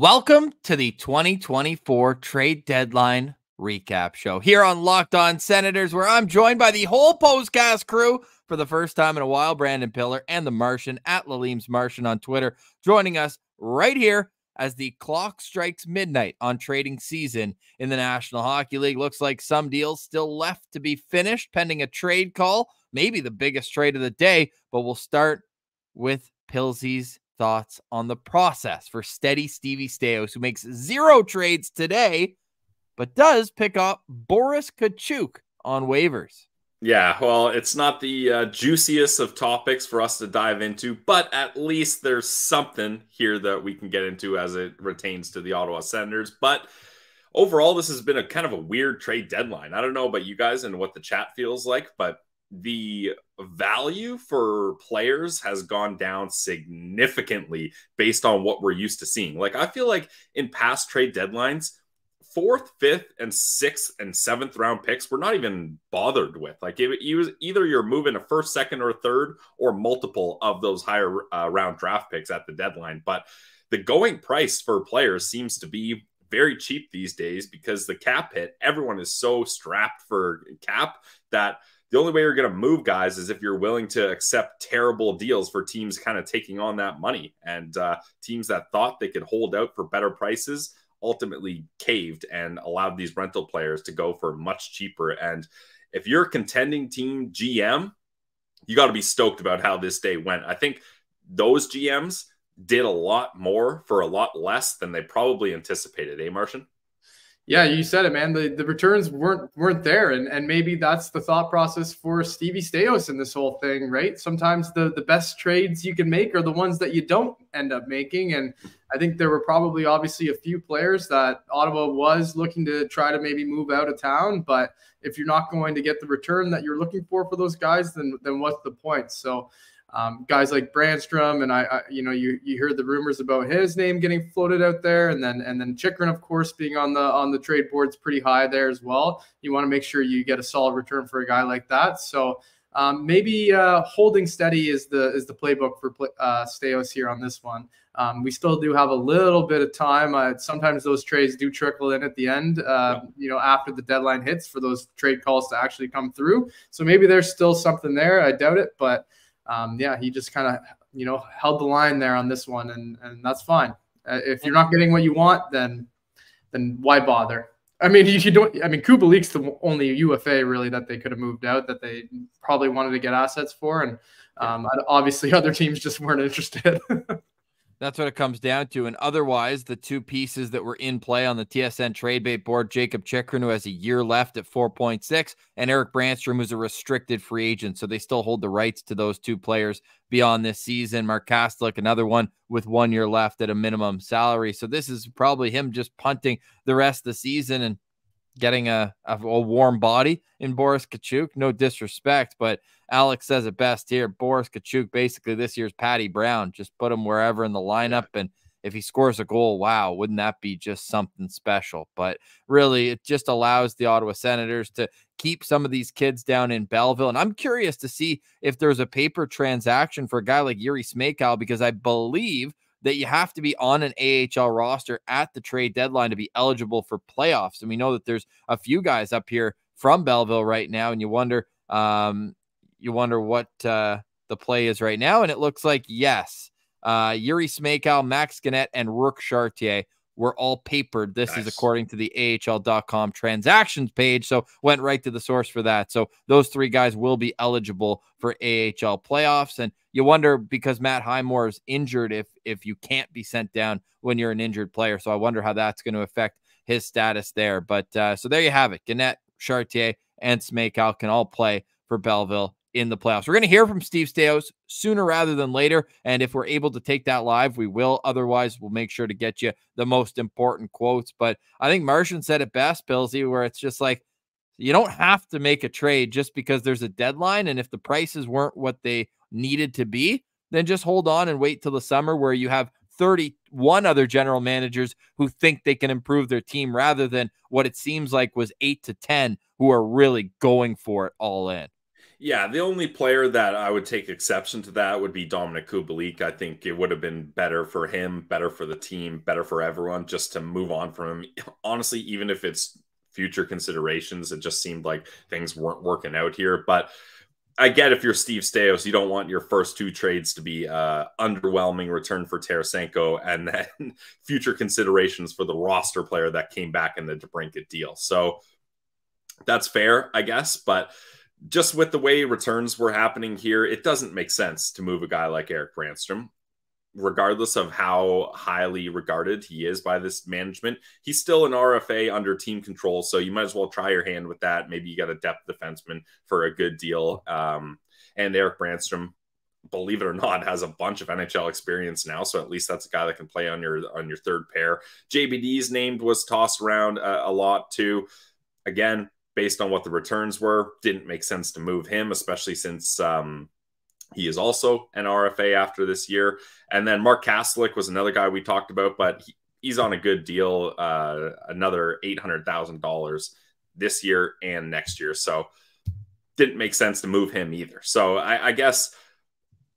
Welcome to the 2024 trade deadline recap show here on Locked On Senators, where I'm joined by the whole postcast crew for the first time in a while. Brandon Piller and the Martian at Lalime's Martian on Twitter, joining us right here as the clock strikes midnight on trading season in the National Hockey League. Looks like some deals still left to be finished pending a trade call, maybe the biggest trade of the day, but we'll start with Pilsy's thoughts on the process for steady Stevie Staios, who makes zero trades today, but does pick up Boris Katchouk on waivers. Yeah, well, it's not the uh, juiciest of topics for us to dive into, but at least there's something here that we can get into as it retains to the Ottawa Senators. But overall, this has been a kind of a weird trade deadline. I don't know about you guys and what the chat feels like, but the value for players has gone down significantly based on what we're used to seeing. Like, I feel like in past trade deadlines, fourth, fifth, and sixth and seventh round picks we're not even bothered with. Like, it, it was either you're moving a first, second, or third, or multiple of those higher uh, round draft picks at the deadline. But the going price for players seems to be very cheap these days because the cap hit, everyone is so strapped for cap that the only way you're going to move guys is if you're willing to accept terrible deals for teams kind of taking on that money. And uh, teams that thought they could hold out for better prices ultimately caved and allowed these rental players to go for much cheaper. And if you're a contending team GM, you got to be stoked about how this day went. I think those GMs did a lot more for a lot less than they probably anticipated, eh, Martian? Yeah, you said it, man. The the returns weren't weren't there, and and maybe that's the thought process for Stevie Staios in this whole thing, right? Sometimes the the best trades you can make are the ones that you don't end up making, and I think there were probably obviously a few players that Ottawa was looking to try to maybe move out of town, but if you're not going to get the return that you're looking for for those guys, then then what's the point? So um, guys like Brannstrom, and I, I, you know, you you heard the rumors about his name getting floated out there, and then and then Chychrun, of course, being on the on the trade boards pretty high there as well. You want to make sure you get a solid return for a guy like that. So um, maybe uh, holding steady is the is the playbook for uh, Staios here on this one. Um, we still do have a little bit of time. Uh, sometimes those trades do trickle in at the end, uh, you know, after the deadline hits for those trade calls to actually come through. So maybe there's still something there. I doubt it, but um, yeah, he just kind of you know held the line there on this one, and and that's fine. Uh, if you're not getting what you want, then then why bother? I mean, you, you don't. I mean, Kubalik's the only UFA really that they could have moved out that they probably wanted to get assets for, and um, obviously other teams just weren't interested. That's what it comes down to. And otherwise, the two pieces that were in play on the TSN trade bait board Jacob Chychrun, who has a year left at 4.6, and Eric Brannstrom, who's a restricted free agent. So they still hold the rights to those two players beyond this season. Mark Kastelic, another one with one year left at a minimum salary. So this is probably him just punting the rest of the season and getting a, a, a, warm body in Boris Katchouk. No disrespect, but Alex says it best here. Boris Katchouk, basically this year's Patty Brown. Just put him wherever in the lineup. And if he scores a goal, wow, wouldn't that be just something special? But really, it just allows the Ottawa Senators to keep some of these kids down in Belleville. And I'm curious to see if there's a paper transaction for a guy like Jiri Smejkal, because I believe – that you have to be on an AHL roster at the trade deadline to be eligible for playoffs. And we know that there's a few guys up here from Belleville right now, and you wonder, um, you wonder what uh, the play is right now. And it looks like yes, uh, Jiri Smejkal, Max Guenette, and Rourke Chartier were all papered. This nice. is according to the AHL.com transactions page. So went right to the source for that. So those three guys will be eligible for AHL playoffs. And you wonder because Matt Highmore is injured if if you can't be sent down when you're an injured player. So I wonder how that's going to affect his status there. But uh, so there you have it. Guenette, Chartier, and Smejkal can all play for Belleville in the playoffs. We're going to hear from Steve Staios sooner rather than later. And if we're able to take that live, we will. Otherwise, we'll make sure to get you the most important quotes. But I think Martian said it best, Pillsy, where it's just like you don't have to make a trade just because there's a deadline. And if the prices weren't what they needed to be, then just hold on and wait till the summer where you have 31 other general managers who think they can improve their team rather than what it seems like was eight to 10 who are really going for it all in. Yeah, the only player that I would take exception to that would be Dominic Kubalik. I think it would have been better for him, better for the team, better for everyone just to move on from him. Honestly, even if it's future considerations, it just seemed like things weren't working out here. But I get if you're Steve Staios, you don't want your first two trades to be uh, underwhelming return for Tarasenko and then future considerations for the roster player that came back in the DeBrincat deal. So that's fair, I guess. But just with the way returns were happening here, it doesn't make sense to move a guy like Eric Brannstrom. Regardless of how highly regarded he is by this management, he's still an RFA under team control. So you might as well try your hand with that. Maybe you got a depth defenseman for a good deal. Um, and Eric Brannstrom, believe it or not, has a bunch of NHL experience now. So at least that's a guy that can play on your on your third pair. JBD's named was tossed around a, a lot too. Again, based on what the returns were, didn't make sense to move him, especially since um, he is also an RFA after this year. And then Mark Kastelic was another guy we talked about, but he, he's on a good deal, uh, another $800,000 this year and next year. So didn't make sense to move him either. So I, I guess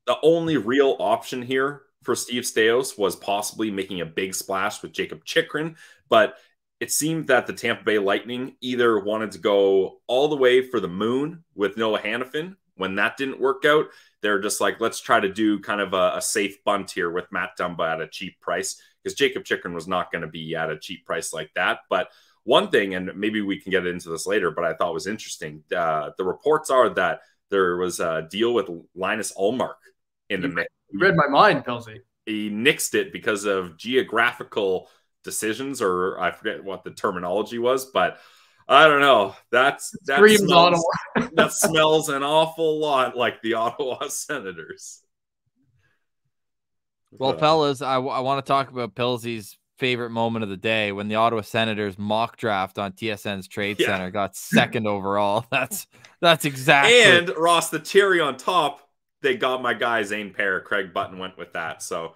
the only real option here for Steve Staios was possibly making a big splash with Jacob Chychrun, but it seemed that the Tampa Bay Lightning either wanted to go all the way for the moon with Noah Hanifin. When that didn't work out, they're just like, let's try to do kind of a, a safe bunt here with Matt Dumba at a cheap price because Jacob Chychrun was not going to be at a cheap price like that. But one thing, and maybe we can get into this later, but I thought was interesting. Uh, the reports are that there was a deal with Linus Ullmark in the mix. Read my mind, Pilsy. He nixed it because of geographical decisions, or I forget what the terminology was, but I don't know. That's that smells, that smells an awful lot like the Ottawa Senators. Well, uh, fellas, I, I want to talk about Pilsy's favorite moment of the day when the Ottawa Senators mock draft on TSN's Trade yeah. Center got second overall. That's that's exactly. And Ross, the cherry on top, they got my guy Zayne Parekh. Craig Button went with that, so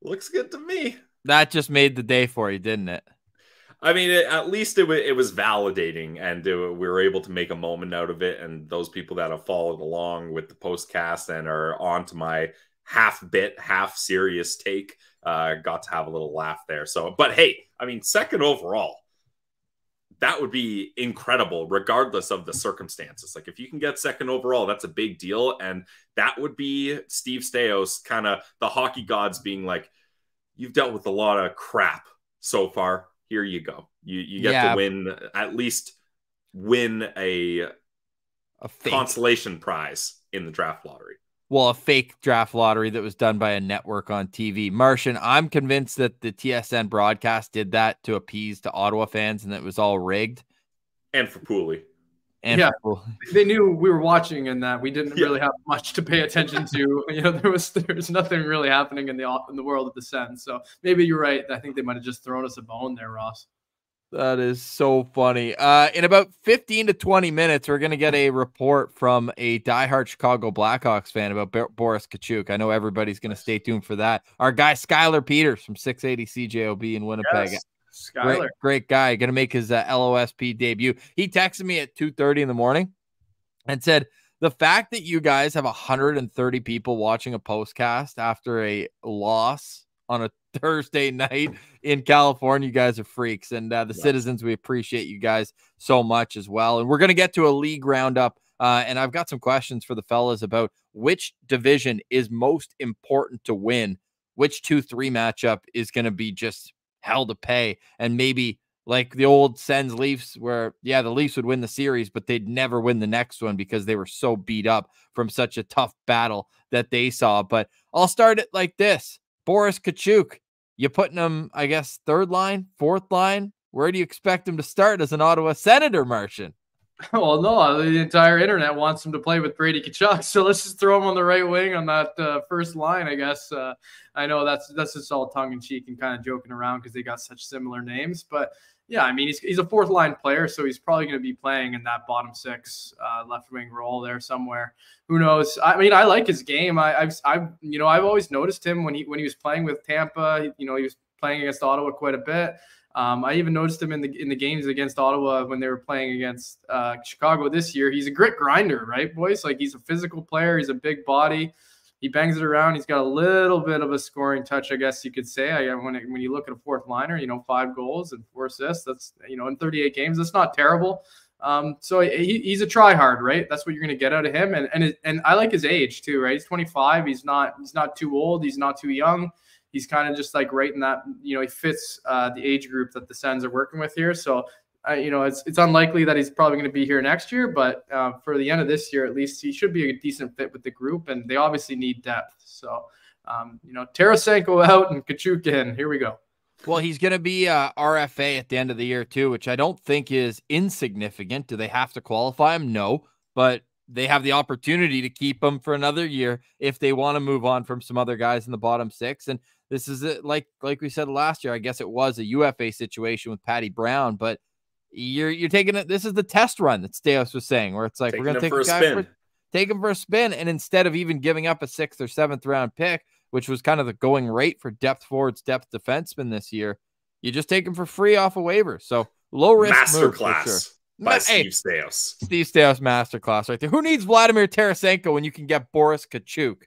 looks good to me that just made the day for you, didn't it? I mean, it, at least it, it was validating, and it, we were able to make a moment out of it. And those people that have followed along with the postcast and are on to my half bit, half serious take uh, got to have a little laugh there. So, but hey, I mean, second overall, that would be incredible, regardless of the circumstances. Like, if you can get second overall, that's a big deal. And that would be Steve Staios, kind of the hockey gods being like, you've dealt with a lot of crap so far. Here you go. You you get yeah. to win at least win a a fake. consolation prize in the draft lottery. Well, a fake draft lottery that was done by a network on TV. Martian, I'm convinced that the TSN broadcast did that to appease to Ottawa fans and that it was all rigged. And for Pooley. And yeah, they knew we were watching and that we didn't yeah. really have much to pay attention to. you know, there was there was nothing really happening in the in the world of the Sens. So maybe you're right. I think they might have just thrown us a bone there, Ross. That is so funny. Uh, in about 15 to 20 minutes, we're going to get a report from a diehard Chicago Blackhawks fan about B- Boris Katchouk. I know everybody's going to stay tuned for that. Our guy, Skylar Peters from 680 CJOB in Winnipeg. Yes. Skyler. Great, great guy. Going to make his uh, LOSP debut. He texted me at 2.30 in the morning and said, the fact that you guys have 130 people watching a postcast after a loss on a Thursday night in California, you guys are freaks. And uh, the yeah. citizens, we appreciate you guys so much as well. And we're going to get to a league roundup. Uh, and I've got some questions for the fellas about which division is most important to win, which 2 3 matchup is going to be just hell to pay. And maybe like the old Sens Leafs, where, yeah, the Leafs would win the series, but they'd never win the next one because they were so beat up from such a tough battle that they saw. But I'll start it like this Boris Katchouk, you putting him, I guess, third line, fourth line? Where do you expect him to start as an Ottawa Senator, Martian? Well, no, the entire internet wants him to play with Brady Tkachuk, so let's just throw him on the right wing on that uh, first line. I guess uh, I know that's that's just all tongue in cheek and kind of joking around because they got such similar names. But yeah, I mean he's he's a fourth line player, so he's probably going to be playing in that bottom six uh, left wing role there somewhere. Who knows? I mean, I like his game. I, I've I've you know I've always noticed him when he when he was playing with Tampa. You know, he was playing against Ottawa quite a bit. Um, I even noticed him in the in the games against Ottawa when they were playing against uh, Chicago this year. He's a grit grinder, right, boys? Like he's a physical player. He's a big body. He bangs it around. He's got a little bit of a scoring touch, I guess you could say. I, when it, when you look at a fourth liner, you know, five goals and four assists. That's you know in 38 games. That's not terrible. Um, so he, he's a try hard, right? That's what you're going to get out of him. And and and I like his age too, right? He's 25. He's not he's not too old. He's not too young he's kind of just like right in that you know he fits uh, the age group that the Sens are working with here. So uh, you know it's it's unlikely that he's probably going to be here next year, but uh, for the end of this year at least, he should be a decent fit with the group, and they obviously need depth. So um, you know Tarasenko out and Katchouk in. Here we go. Well, he's going to be uh, RFA at the end of the year too, which I don't think is insignificant. Do they have to qualify him? No, but they have the opportunity to keep him for another year if they want to move on from some other guys in the bottom six. And this is a, like like we said last year. I guess it was a UFA situation with Patty Brown, but you're you're taking it. This is the test run that Staios was saying, where it's like taking we're going to take a, a guy spin. for, take him for a spin, and instead of even giving up a sixth or seventh round pick, which was kind of the going rate for depth forwards, depth defensemen this year, you just take him for free off a waiver. So low risk move Masterclass sure. by Ma- Steve hey, Stais. Steve Staios masterclass right there. Who needs Vladimir Tarasenko when you can get Boris Katchouk?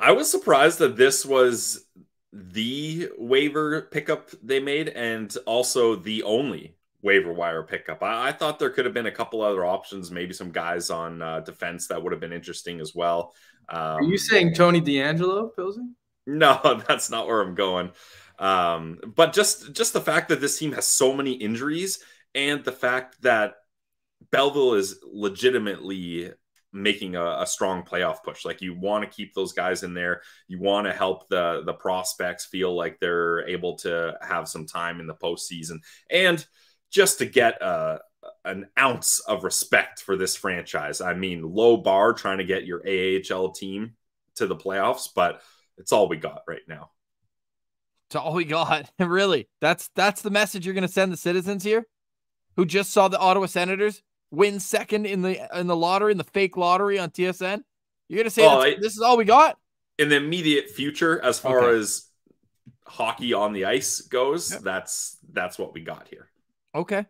I was surprised that this was the waiver pickup they made and also the only waiver wire pickup. I, I thought there could have been a couple other options, maybe some guys on uh, defense that would have been interesting as well. Um, Are you saying Tony D'Angelo, Pilsy? No, that's not where I'm going. Um, but just just the fact that this team has so many injuries and the fact that Belleville is legitimately making a, a strong playoff push. Like you want to keep those guys in there. You want to help the the prospects feel like they're able to have some time in the postseason, and just to get a an ounce of respect for this franchise. I mean, low bar trying to get your AHL team to the playoffs, but it's all we got right now. It's all we got. really. That's that's the message you're gonna send the citizens here who just saw the Ottawa Senators win second in the in the lottery, in the fake lottery on TSN. You're gonna say Oh, I- this is all we got? In the immediate future, as far Okay. as hockey on the ice goes, Yep. that's that's what we got here. Okay.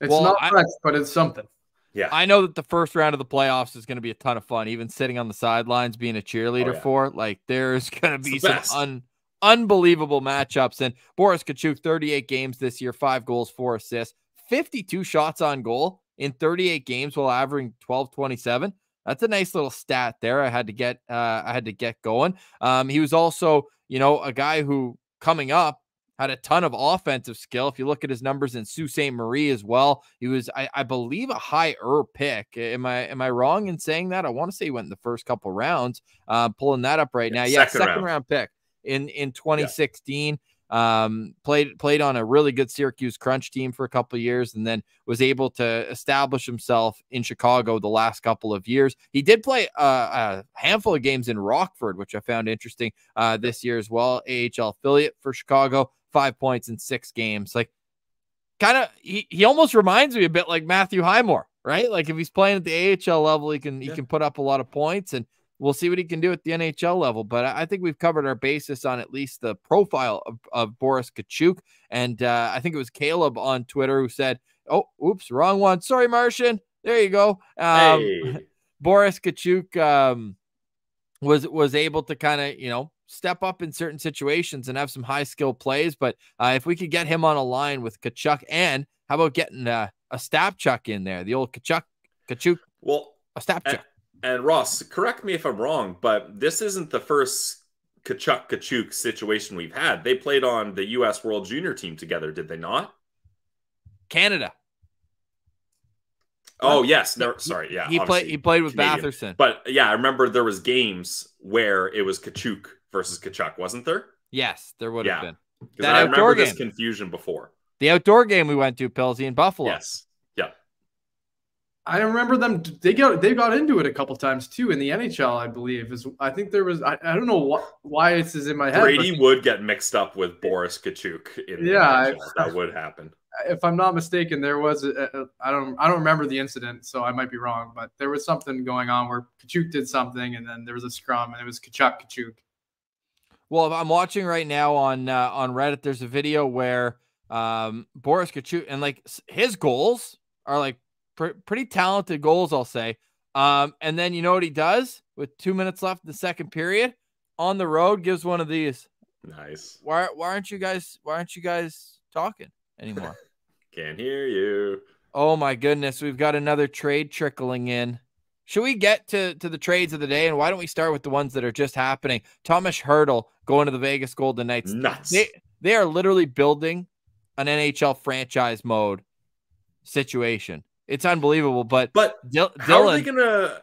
It's Well, not I- fresh, but it's something. Yeah. I know that the first round of the playoffs is going to be a ton of fun. Even sitting on the sidelines, being a cheerleader Oh, yeah. for, like, there's going to be the some un, unbelievable matchups. And Boris Katchouk, 38 games this year, five goals, four assists, 52 shots on goal in 38 games while averaging 12 27. That's a nice little stat there. I had to get uh, I had to get going. Um, he was also, you know, a guy who coming up had a ton of offensive skill. If you look at his numbers in Sault Ste. Marie as well, he was, I, I believe, a higher pick. Am I am I wrong in saying that? I want to say he went in the first couple rounds. Uh, pulling that up right Yeah, now. Yeah, second second round. round pick in in 2016. Um, played played on a really good Syracuse Crunch team for a couple of years, and then was able to establish himself in Chicago the last couple of years. He did play uh, a handful of games in Rockford, which I found interesting uh, this year as well. AHL affiliate for Chicago, five points in six games. Like, kind of, he, he almost reminds me a bit like Matthew Highmore, right? Like if he's playing at the AHL level, he can he can put up a lot of points and. We'll see what he can do at the NHL level, but I think we've covered our basis on at least the profile of, of Boris Katchouk. And uh, I think it was Caleb on Twitter who said, "Oh, oops, wrong one. Sorry, Martian. There you go." Um, hey, Boris Katchouk um, was was able to kind of you know step up in certain situations and have some high skill plays. But uh, if we could get him on a line with Kachuk, and how about getting uh, a Stapchuk in there, the old Kachuk, Kachuk, well, a Stapchuk. And, Ross, correct me if I'm wrong, but this isn't the first Kachuk Kachuk situation we've had. They played on the U.S. World Junior team together, did they not? Canada. Oh yes, no, sorry, yeah. he played. He played with Canadian. Batherson. But yeah, I remember there was games where it was Kachuk versus Kachuk, wasn't there? Yes, there would Yeah. have been. Because That I outdoor remember this game. confusion before. The outdoor game we went to, Pilsy in Buffalo. Yes. Yeah. I remember them. They got they got into it a couple times too in the NHL, I believe. Is I think there was I, I don't know what why this is in my head. Brady would get mixed up with Boris Katchouk in the Yeah, I- that would happen. if I'm not mistaken, there was a, a, I don't I don't remember the incident, so I might be wrong. But there was something going on where Kachuk did something, and then there was a scrum, and it was Kachuk Kachuk. Well, I'm watching right now on uh, on Reddit. There's a video where Um, Boris Kachuk and like his goals are like pr- pretty talented goals, I'll say. Um, and then you know what he does with two minutes left in the second period on the road gives one of these. Nice. Why why aren't you guys why aren't you guys talking anymore? Can't hear you. Oh my goodness, we've got another trade trickling in. Should we get to, to the trades of the day? And why don't we start with the ones that are just happening? Thomas Hertl going to the Vegas Golden Knights. Nuts. They they are literally building an NHL franchise mode situation. It's unbelievable. But but Dil- how Dylan, are they gonna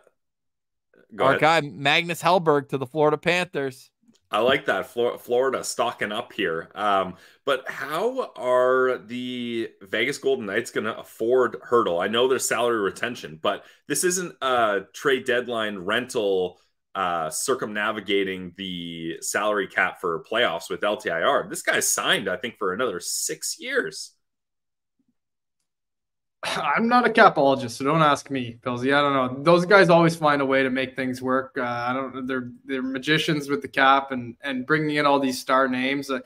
Go our ahead. guy Magnus Hellberg to the Florida Panthers. I like that Flor- Florida stocking up here. Um, but how are the Vegas Golden Knights going to afford Hertl? I know there's salary retention, but this isn't a trade deadline rental uh, circumnavigating the salary cap for playoffs with LTIR. This guy's signed, I think, for another six years. I'm not a capologist, so don't ask me, Pilsy. I don't know. Those guys always find a way to make things work. Uh, I don't. They're they're magicians with the cap and and bringing in all these star names. Uh,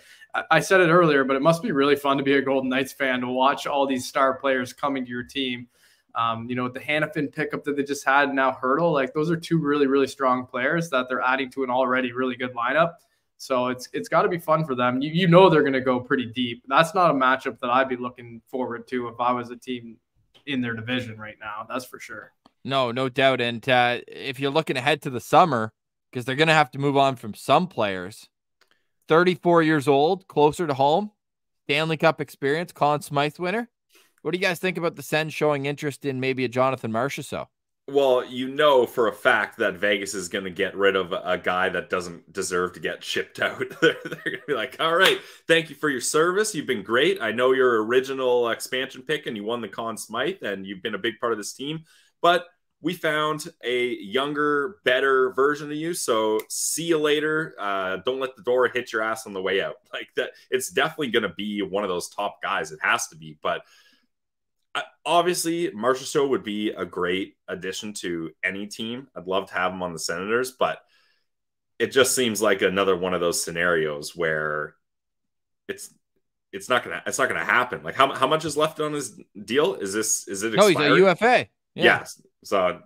I, said it earlier, but it must be really fun to be a Golden Knights fan to watch all these star players coming to your team. Um, you know, with the Hanifin pickup that they just had, now Hertl, like those are two really really strong players that they're adding to an already really good lineup. So it's it's got to be fun for them. You, you know they're going to go pretty deep. That's not a matchup that I'd be looking forward to if I was a team in their division right now. That's for sure. No, no doubt. And uh, if you're looking ahead to the summer, because they're going to have to move on from some players, 34 years old, closer to home, Stanley Cup experience, Conn Smythe winner. What do you guys think about the Sens showing interest in maybe a Jonathan Marchessault? Well, you know for a fact that Vegas is going to get rid of a guy that doesn't deserve to get shipped out. they're, going to be like, all right, thank you for your service. You've been great. I know your original expansion pick and you won the Conn Smythe and you've been a big part of this team. But we found a younger, better version of you. So see you later. Uh, don't let the door hit your ass on the way out. Like that, it's definitely going to be one of those top guys. It has to be. But obviously Marshall Marchessault would be a great addition to any team. I'd love to have him on the Senators, but it just seems like another one of those scenarios where it's it's not gonna it's not gonna happen. Like how how much is left on his deal? Is this is it? No, he's a UFA. Yeah. Yeah. So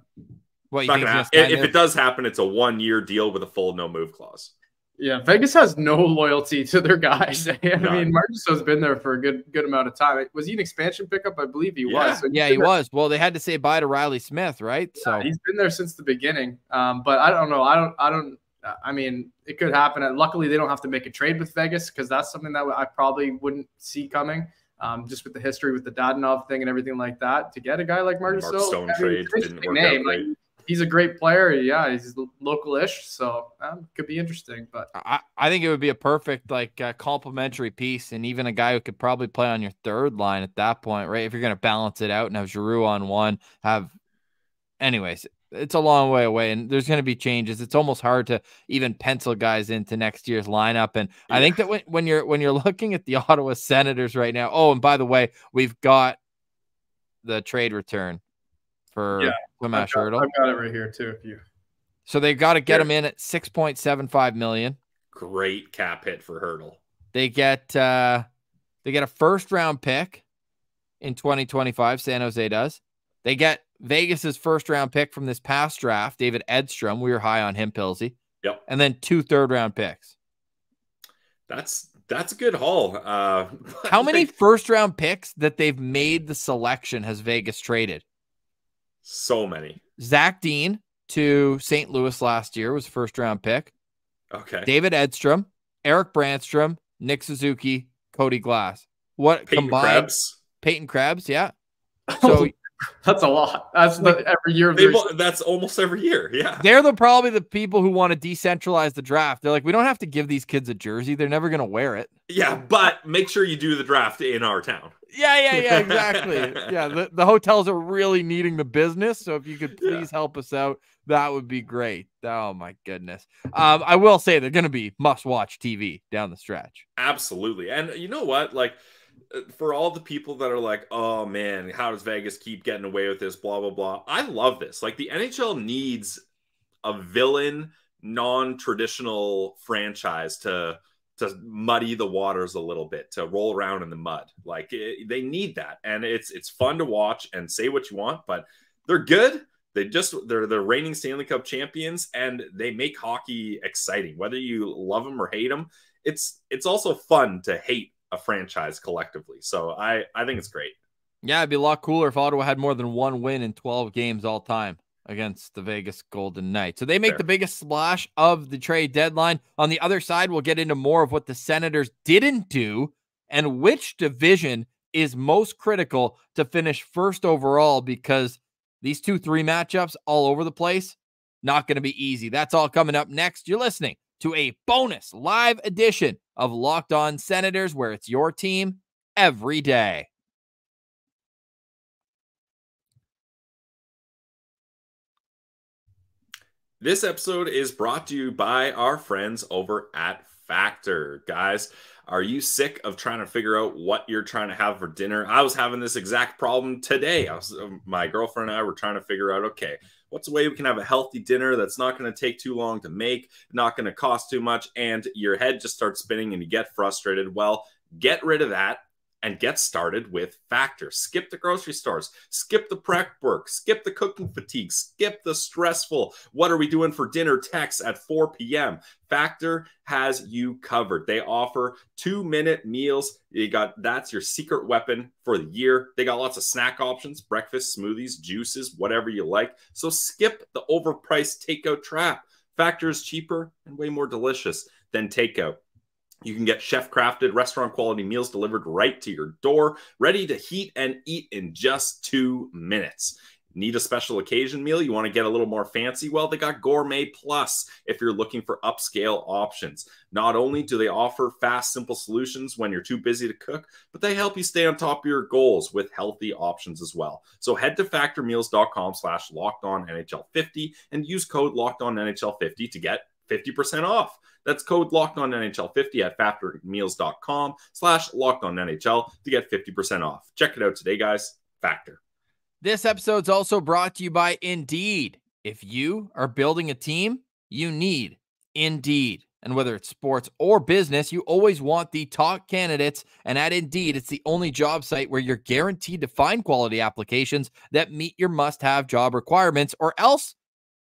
What it's you not think? gonna he's happen. gonna If sign it does happen, it's a one year deal with a full no move clause. Yeah, Vegas has no loyalty to their guys. I None. mean, Marchessault's been there for a good good amount of time. Was he an expansion pickup? I believe he Yeah. was. So Yeah, he there- was. Well, they had to say bye to Reilly Smith, right? So he's been there since the beginning. Um, but I don't know. I don't. I don't. I mean, it could happen. And luckily, they don't have to make a trade with Vegas because that's something that I probably wouldn't see coming. Um, just with the history with the Dadonov thing and everything like that, to get a guy like Marcus Mark Stone trade didn't work out great. He's a great player. Yeah, he's local-ish, so um, could be interesting. But I, I think it would be a perfect like uh, complementary piece, and even a guy who could probably play on your third line at that point, right? If you're going to balance it out and have Giroux on one, have, anyways, it's a long way away, and there's going to be changes. It's almost hard to even pencil guys into next year's lineup, and I think that when, when you're when you're looking at the Ottawa Senators right now. Oh, and by the way, we've got the trade return for Yeah, Tomas I've got, I've got it right here too. If you So they've got to get Here. him in at 6.75 million. Great cap hit for Hertl. They get uh they get a first round pick in 2025. San Jose does. They get Vegas's first round pick from this past draft, David Edstrom. We were high on him, Pilsy. Yep. And then two third round picks. That's that's a good haul. Uh, How many first round picks that they've made the selection has Vegas traded? So many. Zach Dean to St. Louis last year was a first round pick. Okay. David Edstrom, Eric Brannstrom, Nick Suzuki, Cody Glass. What Peyton combined? Krebs. Peyton Krebs, yeah. So that's a lot. That's the, every year. They, that's almost every year. Yeah. they're the probably the people who want to decentralize the draft. They're like, we don't have to give these kids a jersey. They're never gonna wear it. Yeah, but make sure you do the draft in our town. Yeah, yeah, yeah, exactly. yeah, the, the hotels are really needing the business. So if you could Yeah. please help us out, that would be great. Oh my goodness. Um, I will say they're gonna be must watch TV down the stretch. Absolutely. And you know what? Like Uh, for all the people that are like, "Oh man, how does Vegas keep getting away with this blah blah blah." I love this. Like the NHL needs a villain non-traditional franchise to to muddy the waters a little bit, to roll around in the mud. Like it, they need that, and it's it's fun to watch and say what you want, but they're good. They just they're the reigning Stanley Cup champions, and they make hockey exciting. Whether you love them or hate them, it's it's also fun to hate a franchise collectively. So I I think it's great. Yeah, it'd be a lot cooler if Ottawa had more than one win in 12 games all time against the Vegas Golden Knights. So they make Fair. the biggest splash of the trade deadline. On the other side, we'll get into more of what the Senators didn't do and which division is most critical to finish first overall because these two three matchups all over the place not going to be easy. That's all coming up next. You're listening to a bonus live edition of Locked On Senators where it's your team every day. This episode is brought to you by our friends over at Factor. Guys, are you sick of trying to figure out what you're trying to have for dinner? I was having this exact problem today. I was, uh, my girlfriend and I were trying to figure out okay, what's a way we can have a healthy dinner that's not going to take too long to make, not going to cost too much, and your head just starts spinning and you get frustrated? Well, get rid of that and get started with Factor. Skip the grocery stores, skip the prep work, skip the cooking fatigue, skip the stressful, what are we doing for dinner texts at 4 p.m. Factor has you covered. They offer two minute meals. You got that's your secret weapon for the year. They got lots of snack options, breakfast, smoothies, juices, whatever you like. So skip the overpriced takeout trap. Factor is cheaper and way more delicious than takeout. You can get chef crafted, restaurant quality meals delivered right to your door, ready to heat and eat in just two minutes. Need a special occasion meal? You want to get a little more fancy? Well, they got Gourmet Plus if you're looking for upscale options. Not only do they offer fast, simple solutions when you're too busy to cook, but they help you stay on top of your goals with healthy options as well. So head to factormeals.com slash locked on NHL 50 and use code locked on NHL 50 to get 50% off. That's code locked on NHL 50 at factormeals.com slash locked on NHL to get 50% off. Check it out today, guys. Factor. This episode's also brought to you by Indeed. If you are building a team, you need Indeed. And whether it's sports or business, you always want the top candidates. And at Indeed, it's the only job site where you're guaranteed to find quality applications that meet your must have job requirements, or else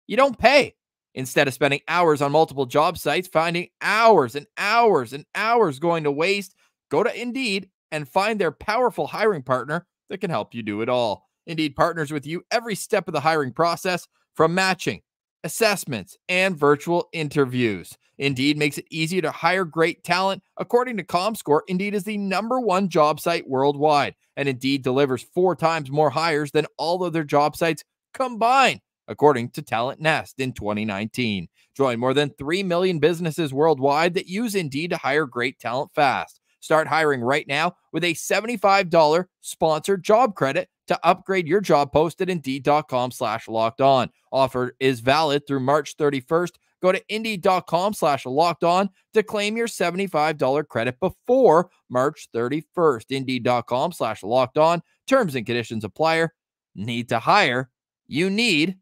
you don't pay. Instead of spending hours on multiple job sites, finding hours and hours and hours going to waste, go to Indeed and find their powerful hiring partner that can help you do it all. Indeed partners with you every step of the hiring process from matching, assessments, and virtual interviews. Indeed makes it easier to hire great talent. According to ComScore, Indeed is the number one job site worldwide, and Indeed delivers four times more hires than all other job sites combined according to Talent Nest in 2019. Join more than 3 million businesses worldwide that use Indeed to hire great talent fast. Start hiring right now with a $75 sponsored job credit to upgrade your job post at indeed.com slash locked on. Offer is valid through March 31st. Go to indeed.com slash locked on to claim your $75 credit before March 31st. Indeed.com slash locked on. Terms and conditions apply. Need to hire? You need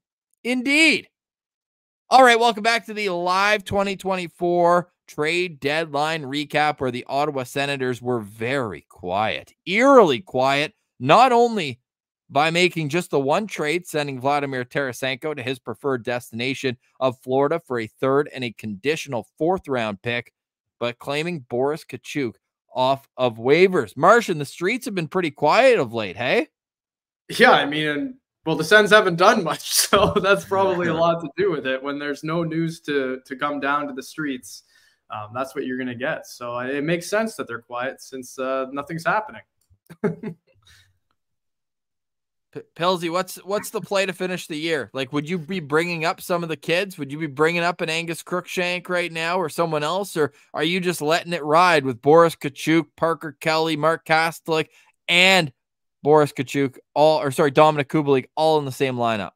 Indeed. All right, welcome back to the live 2024 trade deadline recap where the Ottawa Senators were very quiet, eerily quiet, not only by making just the one trade, sending Vladimir Tarasenko to his preferred destination of Florida for a third and a conditional fourth round pick, but claiming Boris Katchouk off of waivers. Martian, the streets have been pretty quiet of late, hey? Yeah, I mean, well, the Sens haven't done much, so that's probably a lot to do with it. When there's no news to to come down to the streets, um, that's what you're going to get. So uh, it makes sense that they're quiet since uh, nothing's happening. Pilsy, what's what's the play to finish the year? Like, would you be bringing up some of the kids? Would you be bringing up an Angus Crookshank right now, or someone else, or are you just letting it ride with Boris Katchouk, Parker Kelly, Mark Kastelic, and Boris Katchouk, all or sorry, Dominic Kubalik, all in the same lineup.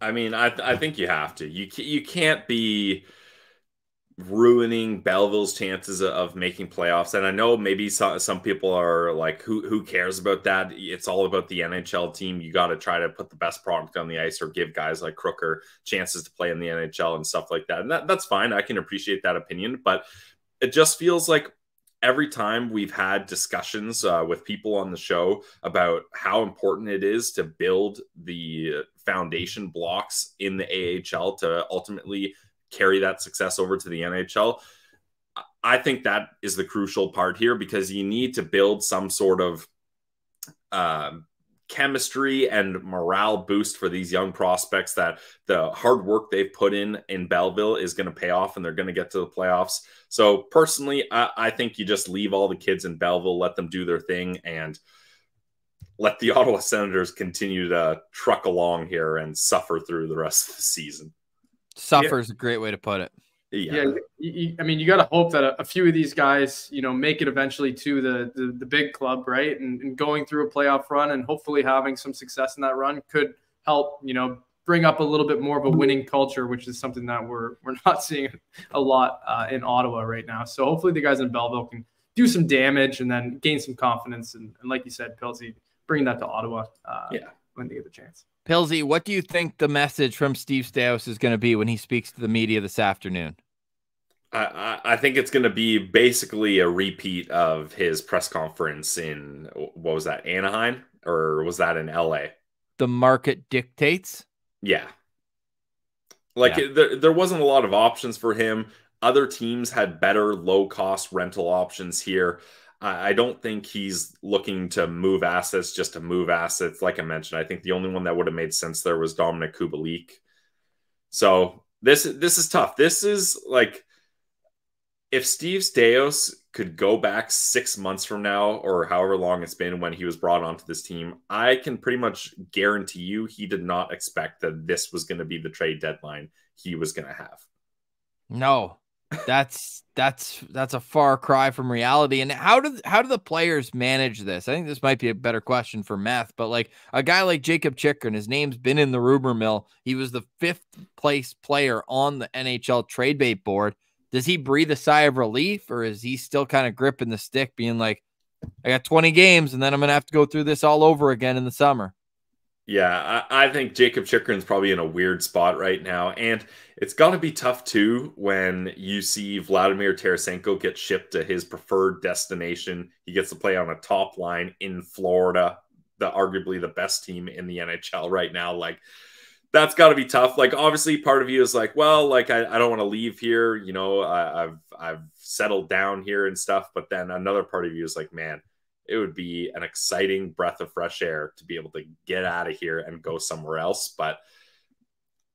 I mean, I I think you have to. You you can't be ruining Belleville's chances of making playoffs. And I know maybe some, some people are like, who who cares about that? It's all about the NHL team. You got to try to put the best product on the ice or give guys like Crooker chances to play in the NHL and stuff like that. And that, that's fine. I can appreciate that opinion. But it just feels like every time we've had discussions uh, with people on the show about how important it is to build the foundation blocks in the AHL to ultimately carry that success over to the NHL. I think that is the crucial part here because you need to build some sort of uh, chemistry and morale boost for these young prospects that the hard work they've put in in Belleville is going to pay off and they're going to get to the playoffs. So personally, I, I, think you just leave all the kids in Belleville, let them do their thing, and let the Ottawa Senators continue to truck along here and suffer through the rest of the season. Suffer is yeah. a great way to put it. Yeah, yeah you, I mean, you got to hope that a, a, few of these guys, you know, make it eventually to the the, the big club, right? And, and, going through a playoff run and hopefully having some success in that run could help, you know, bring up a little bit more of a winning culture, which is something that we're we're not seeing a lot uh, in Ottawa right now. So hopefully the guys in Belleville can do some damage and then gain some confidence. And, and like you said, Pilsy, bring that to Ottawa. Uh, yeah, when they get the chance. Pilsy, what do you think the message from Steve Staios is going to be when he speaks to the media this afternoon? I, I think it's going to be basically a repeat of his press conference in what was that Anaheim or was that in LA? The market dictates. Yeah, like yeah. there there wasn't a lot of options for him. Other teams had better low cost rental options here. I, I don't think he's looking to move assets just to move assets. Like I mentioned, I think the only one that would have made sense there was Dominic Kubalik. So this this is tough. This is like if Steve Staios could go back six months from now or however long it's been when he was brought onto this team, I can pretty much guarantee you he did not expect that this was going to be the trade deadline he was going to have. No, that's that's that's a far cry from reality. And how do how do the players manage this? I think this might be a better question for Meth, but like a guy like Jacob Chychrun, his name's been in the rumor mill. He was the fifth place player on the NHL trade bait board does he breathe a sigh of relief or is he still kind of gripping the stick, being like, I got 20 games and then I'm going to have to go through this all over again in the summer? Yeah, I, I think Jacob Chychrun's probably in a weird spot right now. And it's to be tough too when you see Vladimir Tarasenko get shipped to his preferred destination. He gets to play on a top line in Florida, the arguably the best team in the NHL right now. Like, that's got to be tough. Like, obviously, part of you is like, well, like I, I don't want to leave here. You know, I, I've I've settled down here and stuff. But then another part of you is like, man, it would be an exciting breath of fresh air to be able to get out of here and go somewhere else. But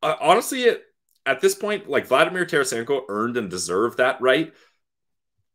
uh, honestly, it, at this point, like Vladimir Tarasenko earned and deserved that right.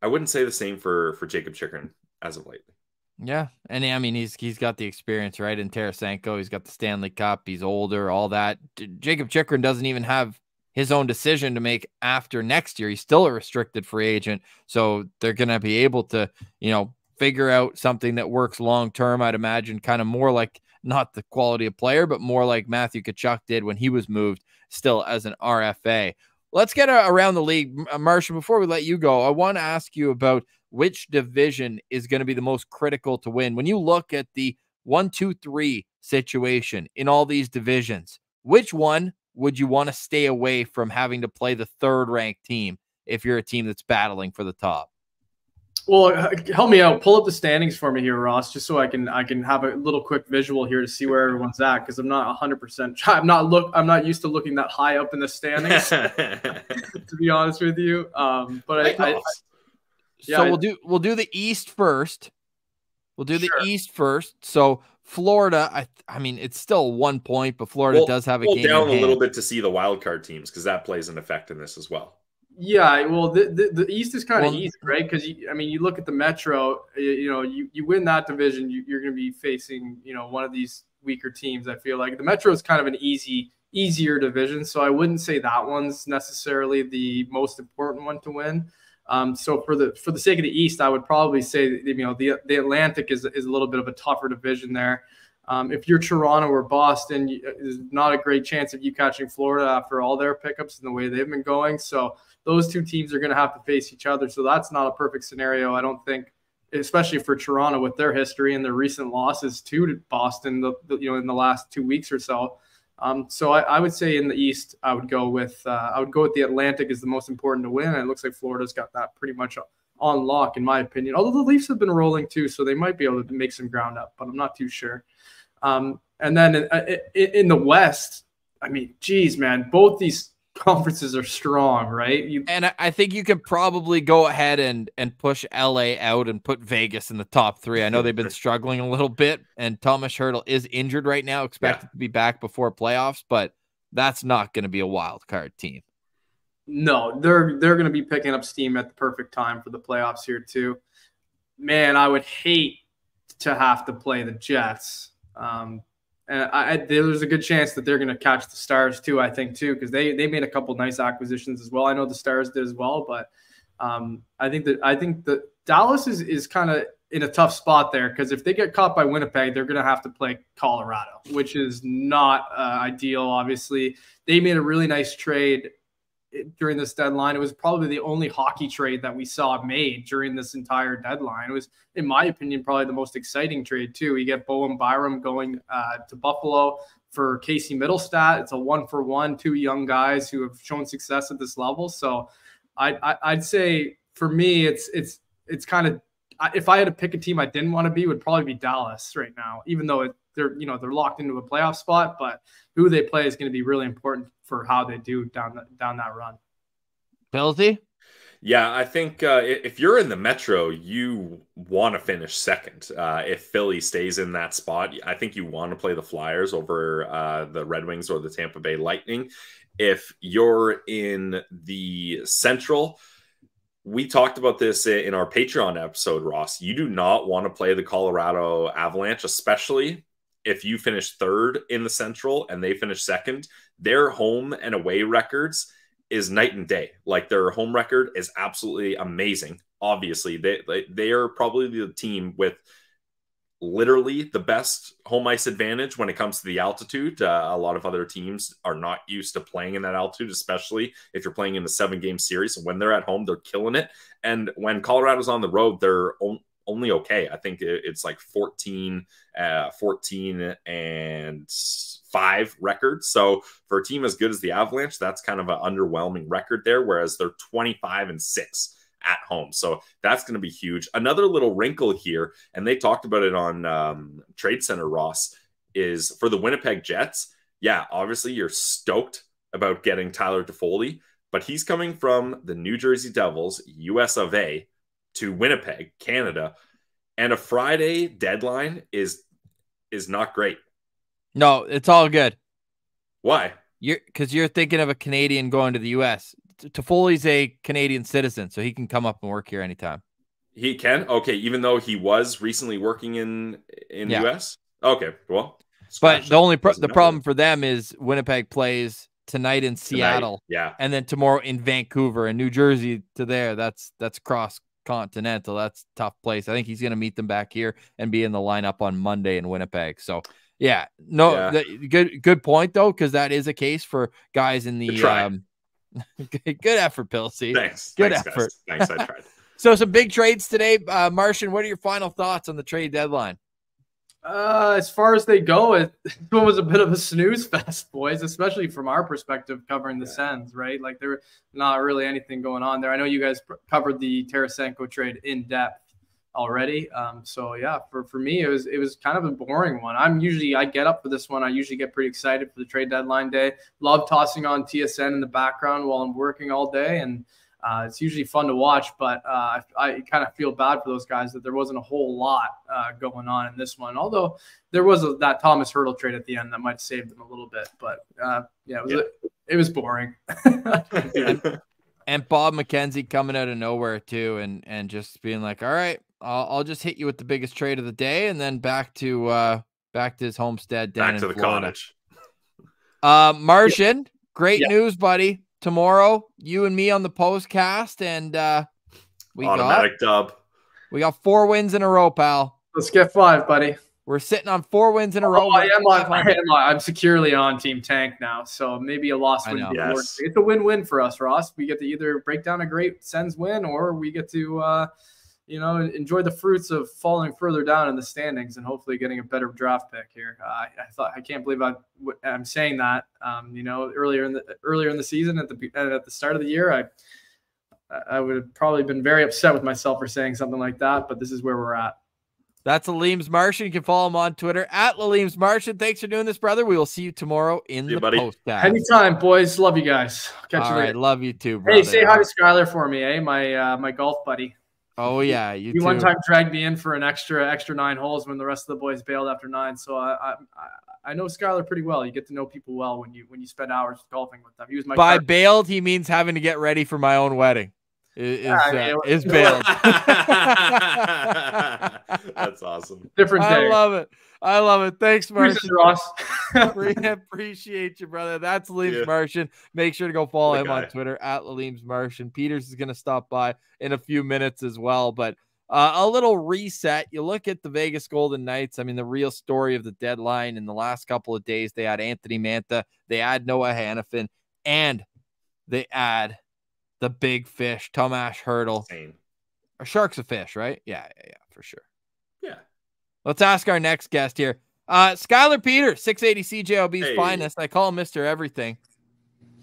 I wouldn't say the same for for Jacob Chychrun as of lately. Yeah, and I mean he's he's got the experience, right? In Tarasenko, he's got the Stanley Cup. He's older, all that. Jacob Chychrun doesn't even have his own decision to make after next year. He's still a restricted free agent, so they're going to be able to, you know, figure out something that works long term. I'd imagine, kind of more like not the quality of player, but more like Matthew Tkachuk did when he was moved, still as an RFA. Let's get around the league, Marsha. Before we let you go, I want to ask you about which division is going to be the most critical to win. When you look at the one, two, three situation in all these divisions, which one would you want to stay away from having to play the third ranked team if you're a team that's battling for the top? Well, uh, help me out. Pull up the standings for me here, Ross, just so I can I can have a little quick visual here to see where everyone's at because I'm not 100. percent I'm not look I'm not used to looking that high up in the standings. to be honest with you, um, but I, I, yeah, so we'll do we'll do the East first. We'll do the sure. East first. So Florida, I I mean, it's still one point, but Florida we'll, does have a we'll game down a little bit to see the wild card teams because that plays an effect in this as well. Yeah, well, the, the, the East is kind of well, easy, right? Because I mean, you look at the Metro, you, you know, you, you win that division, you, you're going to be facing, you know, one of these weaker teams. I feel like the Metro is kind of an easy, easier division, so I wouldn't say that one's necessarily the most important one to win. Um, so for the for the sake of the East, I would probably say you know the the Atlantic is is a little bit of a tougher division there. Um, if you're Toronto or Boston, there's not a great chance of you catching Florida after all their pickups and the way they've been going. So those two teams are going to have to face each other. So that's not a perfect scenario, I don't think, especially for Toronto with their history and their recent losses to Boston, the, the you know in the last two weeks or so. Um, so I, I, would say in the East, I would go with uh, I would go with the Atlantic is the most important to win. It looks like Florida's got that pretty much on lock, in my opinion. Although the Leafs have been rolling too, so they might be able to make some ground up, but I'm not too sure. Um, and then in, uh, in, the West, I mean, geez, man, both these conferences are strong, right? You- and I think you could probably go ahead and and push LA out and put Vegas in the top three. I know they've been struggling a little bit, and Thomas Hertl is injured right now, expected yeah. to be back before playoffs, but that's not going to be a wild card team. No, they're they're going to be picking up steam at the perfect time for the playoffs here too. Man, I would hate to have to play the Jets. Um, and I, I, there's a good chance that they're going to catch the Stars too. I think too because they they made a couple nice acquisitions as well. I know the Stars did as well, but um, I think that I think that Dallas is is kind of in a tough spot there because if they get caught by Winnipeg, they're going to have to play Colorado, which is not uh, ideal. Obviously, they made a really nice trade during this deadline. It was probably the only hockey trade that we saw made during this entire deadline. It was, in my opinion, probably the most exciting trade too. You get Bowen Byram going uh, to Buffalo for Casey Mittelstadt. It's a one for one, two young guys who have shown success at this level. So I, I I'd say for me, it's it's it's kind of if I had to pick a team I didn't want to be, would probably be Dallas right now, even though it, they're you know they're locked into a playoff spot. But who they play is going to be really important for how they do down the, down that run. Penalty. Yeah, I think uh, if you're in the Metro, you want to finish second. Uh, if Philly stays in that spot, I think you want to play the Flyers over uh, the Red Wings or the Tampa Bay Lightning. If you're in the Central, we talked about this in our Patreon episode, Ross. You do not want to play the Colorado Avalanche, especially if you finish third in the Central and they finish second. Their home and away records is night and day. Like their home record is absolutely amazing. Obviously, they they are probably the team with literally the best home ice advantage when it comes to the altitude. Uh, a lot of other teams are not used to playing in that altitude, especially if you're playing in a seven game series. When they're at home, they're killing it. And when Colorado's on the road, they're only okay. I think it's like 14, uh, 14 and five records. So for a team as good as the Avalanche, that's kind of an underwhelming record there, whereas they're 25 and six at home. So that's going to be huge. Another little wrinkle here, and they talked about it on um, Trade Center, Ross, is for the Winnipeg Jets. Yeah, obviously you're stoked about getting Tyler Toffoli, but he's coming from the New Jersey Devils, US of A, to Winnipeg, Canada, and a Friday deadline is is not great. No, it's all good. Why? You're because you're thinking of a Canadian going to the U.S. Toffoli's a Canadian citizen, so he can come up and work here anytime. He can. Okay, even though he was recently working in in yeah. the U.S. Okay, well, but the only pro- the problem for them is Winnipeg plays tonight in Seattle, tonight, yeah, and then tomorrow in Vancouver and New Jersey to there. That's that's cross continental. That's tough place. I think he's going to meet them back here and be in the lineup on Monday in Winnipeg. So yeah, no, yeah. Good good point though, because that is a case for guys in the um, good effort, Pilsy. Thanks. Good Thanks, effort. Guys. Thanks. I tried. so some big trades today, uh, Martian. What are your final thoughts on the trade deadline? Uh, as far as they go, it, was a bit of a snooze fest, boys, especially from our perspective covering the yeah. Sens, right? Like there not really anything going on there. I know you guys covered the Tarasenko trade in depth already. Um, so yeah, for, for me, it was it was kind of a boring one. I'm usually I get up for this one. I usually get pretty excited for the trade deadline day. Love tossing on TSN in the background while I'm working all day and uh, it's usually fun to watch, but uh, I, I kind of feel bad for those guys that there wasn't a whole lot uh, going on in this one. Although there was a, that Thomas Hertl trade at the end that might save them a little bit, but uh, yeah, it was, yeah. A, it was boring. and, and, Bob McKenzie coming out of nowhere too, and and just being like, "All right, I'll, I'll just hit you with the biggest trade of the day," and then back to uh, back to his homestead down back to the Florida. cottage. Uh, Martian, yeah. great yeah. news, buddy tomorrow. You and me on the postcast, and uh, we automatic got, dub. We got four wins in a row, pal. Let's get five, buddy. We're sitting on four wins in a row. Oh, I am on, I am on. I'm securely on Team Tank now, so maybe a loss win. Yes. It's a win-win for us, Ross. We get to either break down a great Sens win, or we get to uh, you know, enjoy the fruits of falling further down in the standings and hopefully getting a better draft pick here. Uh, I, I, thought I can't believe I, am saying that. Um, you know, earlier in the earlier in the season at the at the start of the year, I I would have probably been very upset with myself for saying something like that. But this is where we're at. That's Lalime's Martian. You can follow him on Twitter at Lalime's Martian. Thanks for doing this, brother. We will see you tomorrow in see the buddy. Anytime, boys. Love you guys. Catch All you right, later. Love you too, brother. Hey, say hi to Skylar for me, eh? My uh, my golf buddy. Oh yeah, you. You one time dragged me in for an extra extra nine holes when the rest of the boys bailed after nine. So I I, I know Skylar pretty well. You get to know people well when you when you spend hours golfing with them. He was my by bailed. He means having to get ready for my own wedding is uh, is bailed. That's awesome. Different day. I love it. I love it. Thanks, Martian. Ross. appreciate you, brother. That's Lalime's yeah. Martian. Make sure to go follow him on Twitter at Lalime's Martian. Peters is going to stop by in a few minutes as well. But uh, a little reset. You look at the Vegas Golden Knights. I mean, the real story of the deadline in the last couple of days, they had Anthony Mantha, they add Noah Hanifin, and they add the big fish, Tomas Hertl. A shark's a fish, right? Yeah, yeah, yeah, for sure. Yeah. Let's ask our next guest here. Uh Skylar Peter, 680 CJOB's hey. finest. I call him Mr. Everything.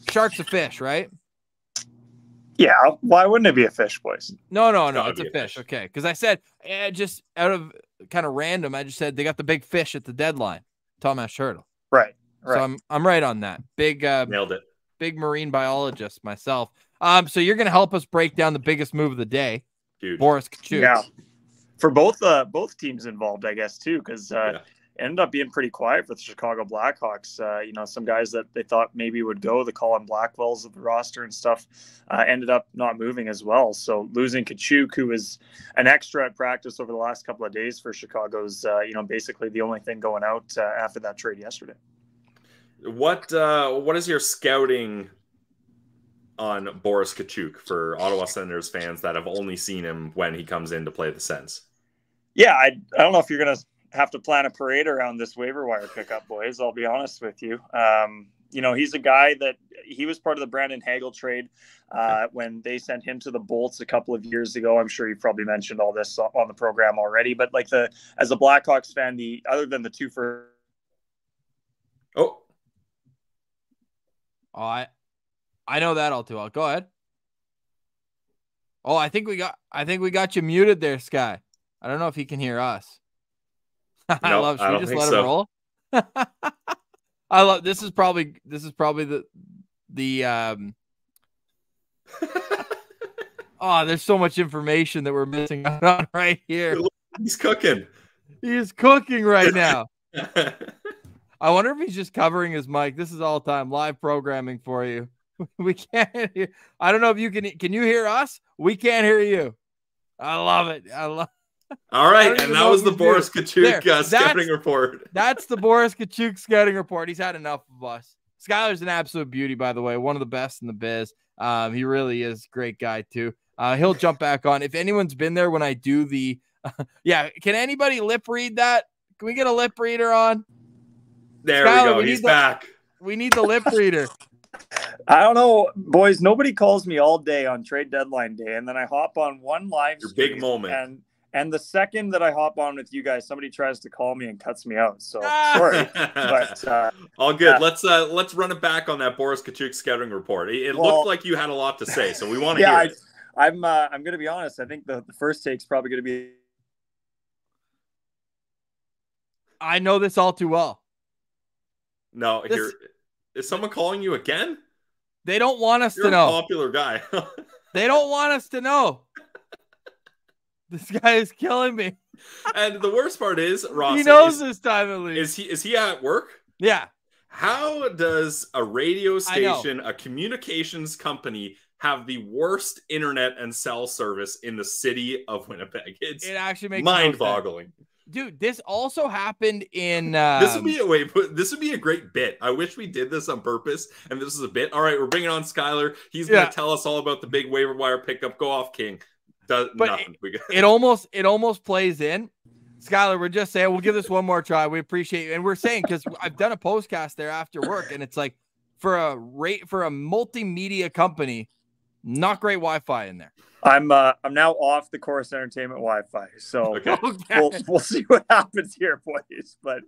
Shark's a fish, right? Yeah, why wouldn't it be a fish, boys? No, no, no, it's a fish. fish. Okay, because I said eh, just out of kind of random, I just said they got the big fish at the deadline, Tomash Hertl. Right, right. So I'm I'm right on that. Big uh, nailed it. Big marine biologist myself. Um, so you're going to help us break down the biggest move of the day, Huge. Boris Katchouk. Yeah, for both uh, both teams involved, I guess too, because uh, yeah. ended up being pretty quiet for the Chicago Blackhawks. Uh, you know, some guys that they thought maybe would go, the Colin Blackwells of the roster and stuff, uh, ended up not moving as well. So losing Katchouk, who was an extra at practice over the last couple of days for Chicago's, uh, you know, basically the only thing going out uh, after that trade yesterday. What uh, what is your scouting on Boris Katchouk for Ottawa Senators fans that have only seen him when he comes in to play the Sens? Yeah, I, I don't know if you're going to have to plan a parade around this waiver wire pickup, boys. I'll be honest with you. Um, you know, he's a guy that he was part of the Brandon Hagel trade uh, when they sent him to the Bolts a couple of years ago. I'm sure you probably mentioned all this on the program already, but like the as a Blackhawks fan, the other than the two for oh, oh I I know that all too well. Go ahead. Oh, I think we got I think we got you muted there, Sky. I don't know if he can hear us. I love should we just let so. him roll? I love this is probably this is probably the the um Oh, there's so much information that we're missing out on right here. He's cooking. He's cooking right now. I wonder if he's just covering his mic. This is all time live programming for you. we can't hear. I don't know if you can. Can you hear us? We can't hear you. I love it. I love. All right, and that was the Boris Katchouk uh, scouting report. That's the Boris Katchouk scouting report. He's had enough of us. Skylar's an absolute beauty, by the way, one of the best in the biz. Um, he really is a great guy too. Uh, he'll jump back on. If anyone's been there when I do the, uh, yeah, can anybody lip read that? Can we get a lip reader on? There Skylar, we go. We He's back. We need the lip reader. I don't know, boys. Nobody calls me all day on trade deadline day, and then I hop on one live. Your big moment. And and the second that I hop on with you guys, somebody tries to call me and cuts me out. So sorry, but uh, all good. Yeah. Let's uh, let's run it back on that Boris Katchouk scouting report. It, it well, looked like you had a lot to say, so we want to yeah, hear it. I, I'm uh, I'm going to be honest. I think the, the first take's probably going to be. I know this all too well. No, this, here is someone calling you again? They don't want us You're to know. popular guy. they don't want us to know. This guy is killing me. and the worst part is, Ross. He knows is, this time at least. Is he? Is he at work? Yeah. How does a radio station, a communications company, have the worst internet and cell service in the city of Winnipeg? It's it actually makes mind-boggling. Dude this also happened in um... this would be a wait this would be a great bit. I wish we did this on purpose and this is a bit. All right we're bringing on skylar he's gonna tell us all about the big waiver wire pickup. Go off king. Does but nothing. It, it almost it almost plays in. Skylar, we're just saying we'll give this one more try. We appreciate you. And we're saying because I've done a postcast there after work, and it's like for a rate for a multimedia company Not great Wi-Fi in there. I'm uh, I'm now off the Corus Entertainment Wi-Fi, so okay. we'll we'll see what happens here, boys. But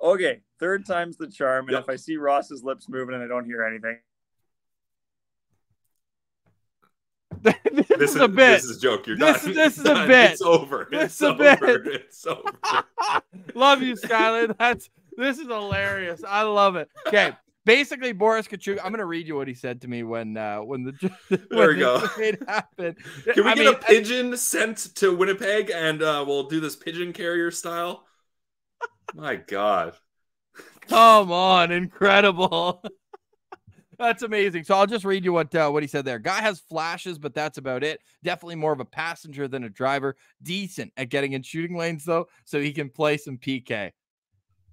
okay, third time's the charm, and yep. if I see Ross's lips moving and I don't hear anything, this, this, is a bit. This is a joke. You're this, done. This is a bit. It's over. This it's is a over. bit. It's over. love you, Skylar. That's this is hilarious. I love it. Okay. Basically, Boris Katchouk. I'm going to read you what he said to me when uh, when the there when we go. It happened. Can we I get mean, a pigeon sent to Winnipeg and uh, we'll do this pigeon carrier style? My God. Come on, incredible. That's amazing. So I'll just read you what uh, what he said there. Guy has flashes, but that's about it. Definitely more of a passenger than a driver. Decent at getting in shooting lanes though, so he can play some PK.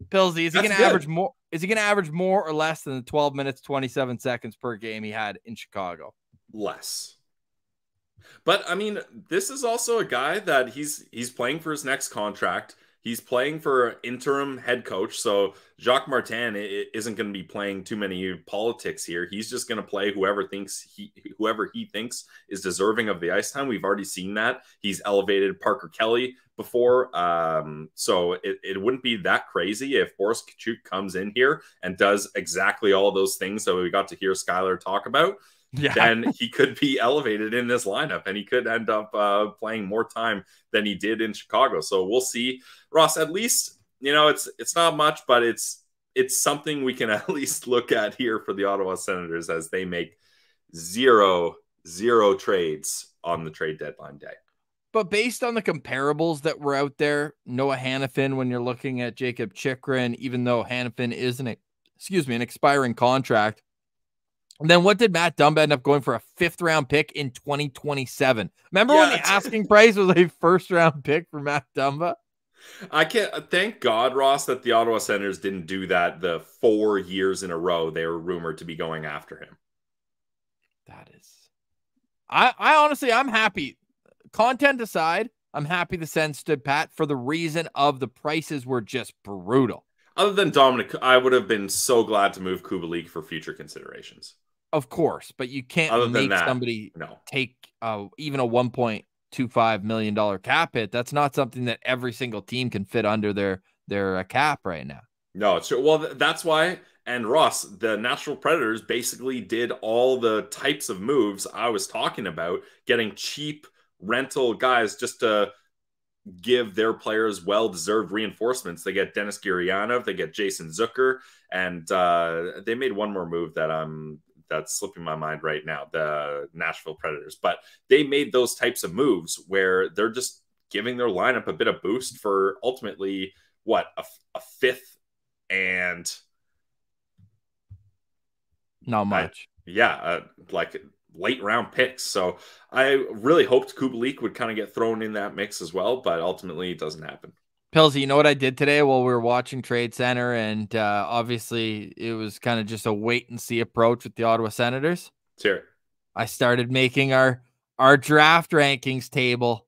Pillsy, is he going to average more? Is he going to average more or less than the 12 minutes 27 seconds per game he had in Chicago? Less. But I mean, this is also a guy that he's he's playing for his next contract. He's playing for interim head coach, so Jacques Martin isn't going to be playing too many politics here. He's just going to play whoever thinks he whoever he thinks is deserving of the ice time. We've already seen that. He's elevated Parker Kelly before, um, so it, it wouldn't be that crazy if Boris Katchouk comes in here and does exactly all those things that we got to hear Skylar talk about yeah. then he could be elevated in this lineup and he could end up uh, playing more time than he did in Chicago. So we'll see. Ross, at least, you know, it's it's not much, but it's it's something we can at least look at here for the Ottawa Senators as they make zero zero trades on the trade deadline day. But based on the comparables that were out there, Noah Hanifin, when you're looking at Jacob Chychrun, even though Hanifin is an excuse me, an expiring contract, and then what did Matt Dumba end up going for a fifth round pick in 2027? Remember yeah, when the asking price was a first round pick for Matt Dumba? I can't thank God, Ross, that the Ottawa Senators didn't do that the four years in a row they were rumored to be going after him. That is I I honestly I'm happy. Content aside, I'm happy the Sens stood pat for the reason of the prices were just brutal. Other than Dominik, I would have been so glad to move Kubalik for future considerations. Of course, but you can't Other make that, somebody no. take uh, even a one point two five million dollar cap hit. That's not something that every single team can fit under their their uh, cap right now. No, it's true. Well, that's why. And Ross, the Nashville Predators basically did all the types of moves I was talking about, getting cheap rental guys just to give their players well-deserved reinforcements. They get Denis Gurianov, they get Jason Zucker, and uh, they made one more move that I'm that's slipping my mind right now, the Nashville Predators. But they made those types of moves where they're just giving their lineup a bit of boost for ultimately what a, a fifth and not much. I, yeah, uh, like late round picks. So I really hoped Kubalik would kind of get thrown in that mix as well, but ultimately it doesn't happen. Pillsy, you know what I did today while we were watching Trade Center, and uh, obviously it was kind of just a wait and see approach with the Ottawa Senators. Sure. I started making our our draft rankings table.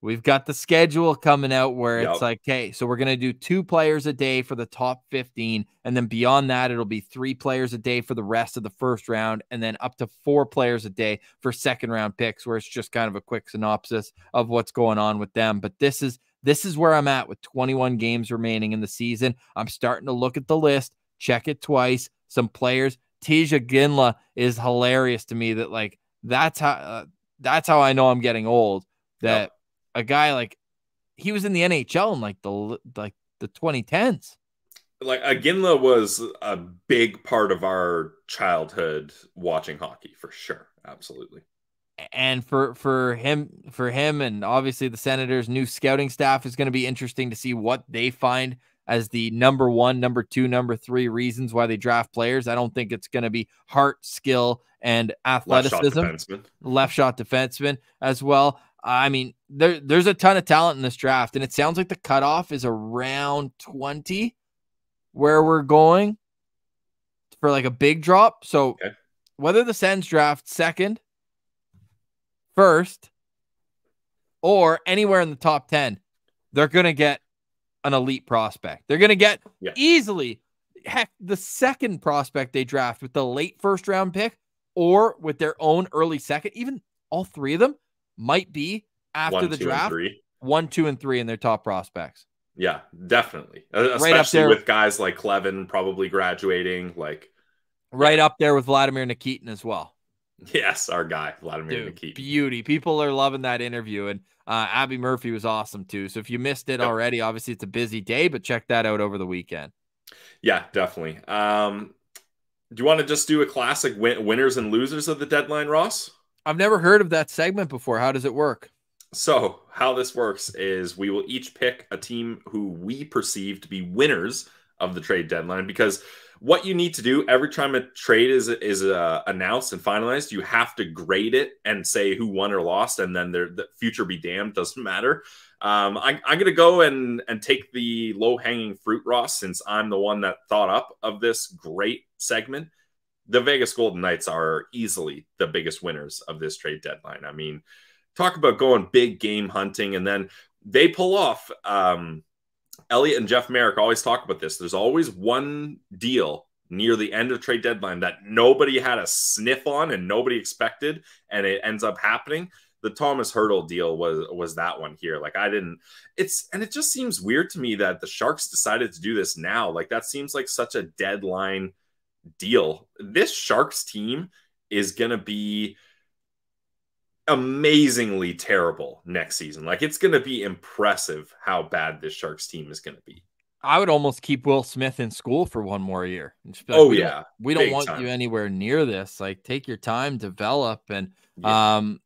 We've got the schedule coming out where yep. it's like, okay, so we're gonna do two players a day for the top 15, and then beyond that, it'll be three players a day for the rest of the first round, and then up to four players a day for second round picks, where it's just kind of a quick synopsis of what's going on with them. But this is this is where I'm at with 21 games remaining in the season. I'm starting to look at the list, check it twice. Some players, Tij Iginla is hilarious to me. That like that's how uh, that's how I know I'm getting old. That yep. A guy like he was in the NHL in like the like the 2010s. Like Iginla was a big part of our childhood watching hockey for sure. Absolutely. And for for him for him and obviously the senators new scouting staff is going to be interesting to see what they find as the number one number two number three reasons why they draft players. I don't think it's going to be heart skill and athleticism left shot, left shot defenseman as well i mean there, there's a ton of talent in this draft and it sounds like the cutoff is around 20 where we're going for like a big drop so okay. whether the sens draft second first or anywhere in the top 10, they're going to get an elite prospect. They're going to get yeah. easily, heck, the second prospect they draft with the late first round pick or with their own early second, even all three of them might be after One, the two, draft, one, two, and three in their top prospects. Yeah, definitely. Especially right up there. with guys like Kleven probably graduating, like right yeah. up there with Vladimir Nikitin as well. Yes, our guy, Vladimir Dude, Nikitin. Beauty. People are loving that interview. And uh, Abby Murphy was awesome too. So if you missed it yep. already, obviously it's a busy day, but check that out over the weekend. Yeah, definitely. Um, do you want to just do a classic win- winners and losers of the deadline, Ross? I've never heard of that segment before. How does it work? So, how this works is we will each pick a team who we perceive to be winners of the trade deadline because what you need to do every time a trade is is uh, announced and finalized, you have to grade it and say who won or lost, and then the future be damned doesn't matter. Um, I, am to go and and take the low hanging fruit, Ross, since I'm the one that thought up of this great segment. The Vegas Golden Knights are easily the biggest winners of this trade deadline. I mean, talk about going big game hunting, and then they pull off. Um, Elliotte and Jeff Marek always talk about this. There's always one deal near the end of trade deadline that nobody had a sniff on and nobody expected, and it ends up happening. The Thomas Hertl deal was was that one here. Like I didn't. It's and it just seems weird to me that the Sharks decided to do this now. Like that seems like such a deadline deal. This Sharks team is gonna be amazingly terrible next season. Like it's going to be impressive how bad this Sharks team is going to be. I would almost keep Will Smith in school for one more year. Like, oh we yeah, don't, we don't want time. you anywhere near this. Like take your time, develop, and yeah. um,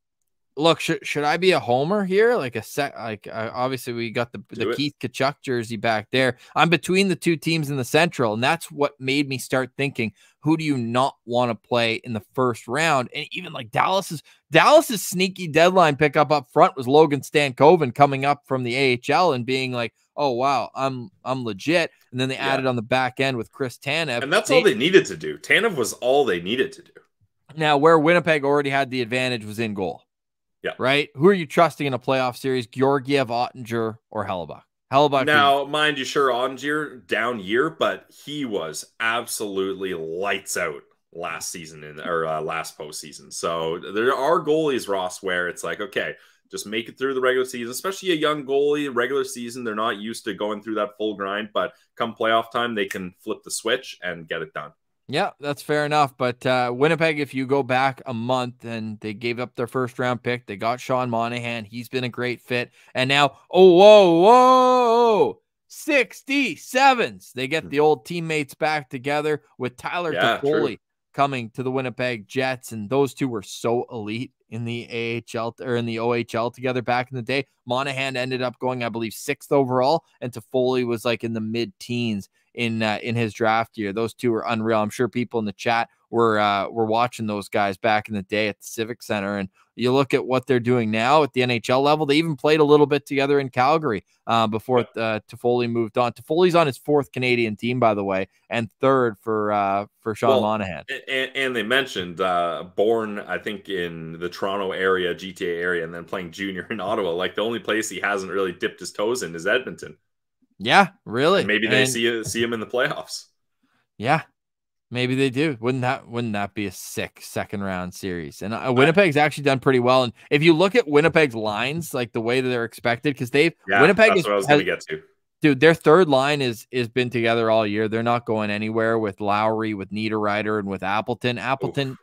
look. Should should I be a homer here? Like a set? Like uh, obviously we got the the it. Keith Tkachuk jersey back there. I'm between the two teams in the Central, and that's what made me start thinking who do you not want to play in the first round? And even like Dallas's Dallas's sneaky deadline pickup up front was Logan Stankoven coming up from the AHL and being like, "Oh wow, I'm I'm legit." And then they yeah. added on the back end with Chris Tanev, and that's they, all they needed to do. Tanev was all they needed to do. Now, where Winnipeg already had the advantage was in goal. Yeah. Right. Who are you trusting in a playoff series? Georgiev, Oettinger, or Hellebuyck? Hellebuyck. Now, mind you, sure, Oettinger down year, but he was absolutely lights out last season in or uh, last postseason. So there are goalies, Ross, where it's like, okay, just make it through the regular season, especially a young goalie. Regular season, they're not used to going through that full grind, but come playoff time, they can flip the switch and get it done. Yeah, that's fair enough. But uh, Winnipeg, if you go back a month and they gave up their first round pick, they got Sean Monahan. He's been a great fit. And now, oh, whoa, whoa, 67s. They get hmm. the old teammates back together with Tyler yeah, Toffoli coming to the Winnipeg Jets. And those two were so elite in the AHL or in the OHL together back in the day. Monahan ended up going, I believe, sixth overall, and Toffoli was like in the mid teens in uh, in his draft year. Those two were unreal. I'm sure people in the chat were uh, were watching those guys back in the day at the Civic Center, and you look at what they're doing now at the NHL level. They even played a little bit together in Calgary uh, before uh, Toffoli moved on. Toffoli's on his fourth Canadian team, by the way, and third for uh, for Sean well, Monahan. And, and they mentioned uh, born, I think, in the Toronto area, GTA area, and then playing junior in Ottawa. Like the only place he hasn't really dipped his toes in is Edmonton. Yeah, really. And maybe they and, see see him in the playoffs. Yeah, maybe they do. Wouldn't that wouldn't that be a sick second round series? And uh, Winnipeg's actually done pretty well. And if you look at Winnipeg's lines, like the way that they're expected, because they've yeah, Winnipeg is, what I was going to get to. Dude, their third line is is been together all year. They're not going anywhere with Lowry, with Niederreiter, and with Appleton. Appleton, Oof.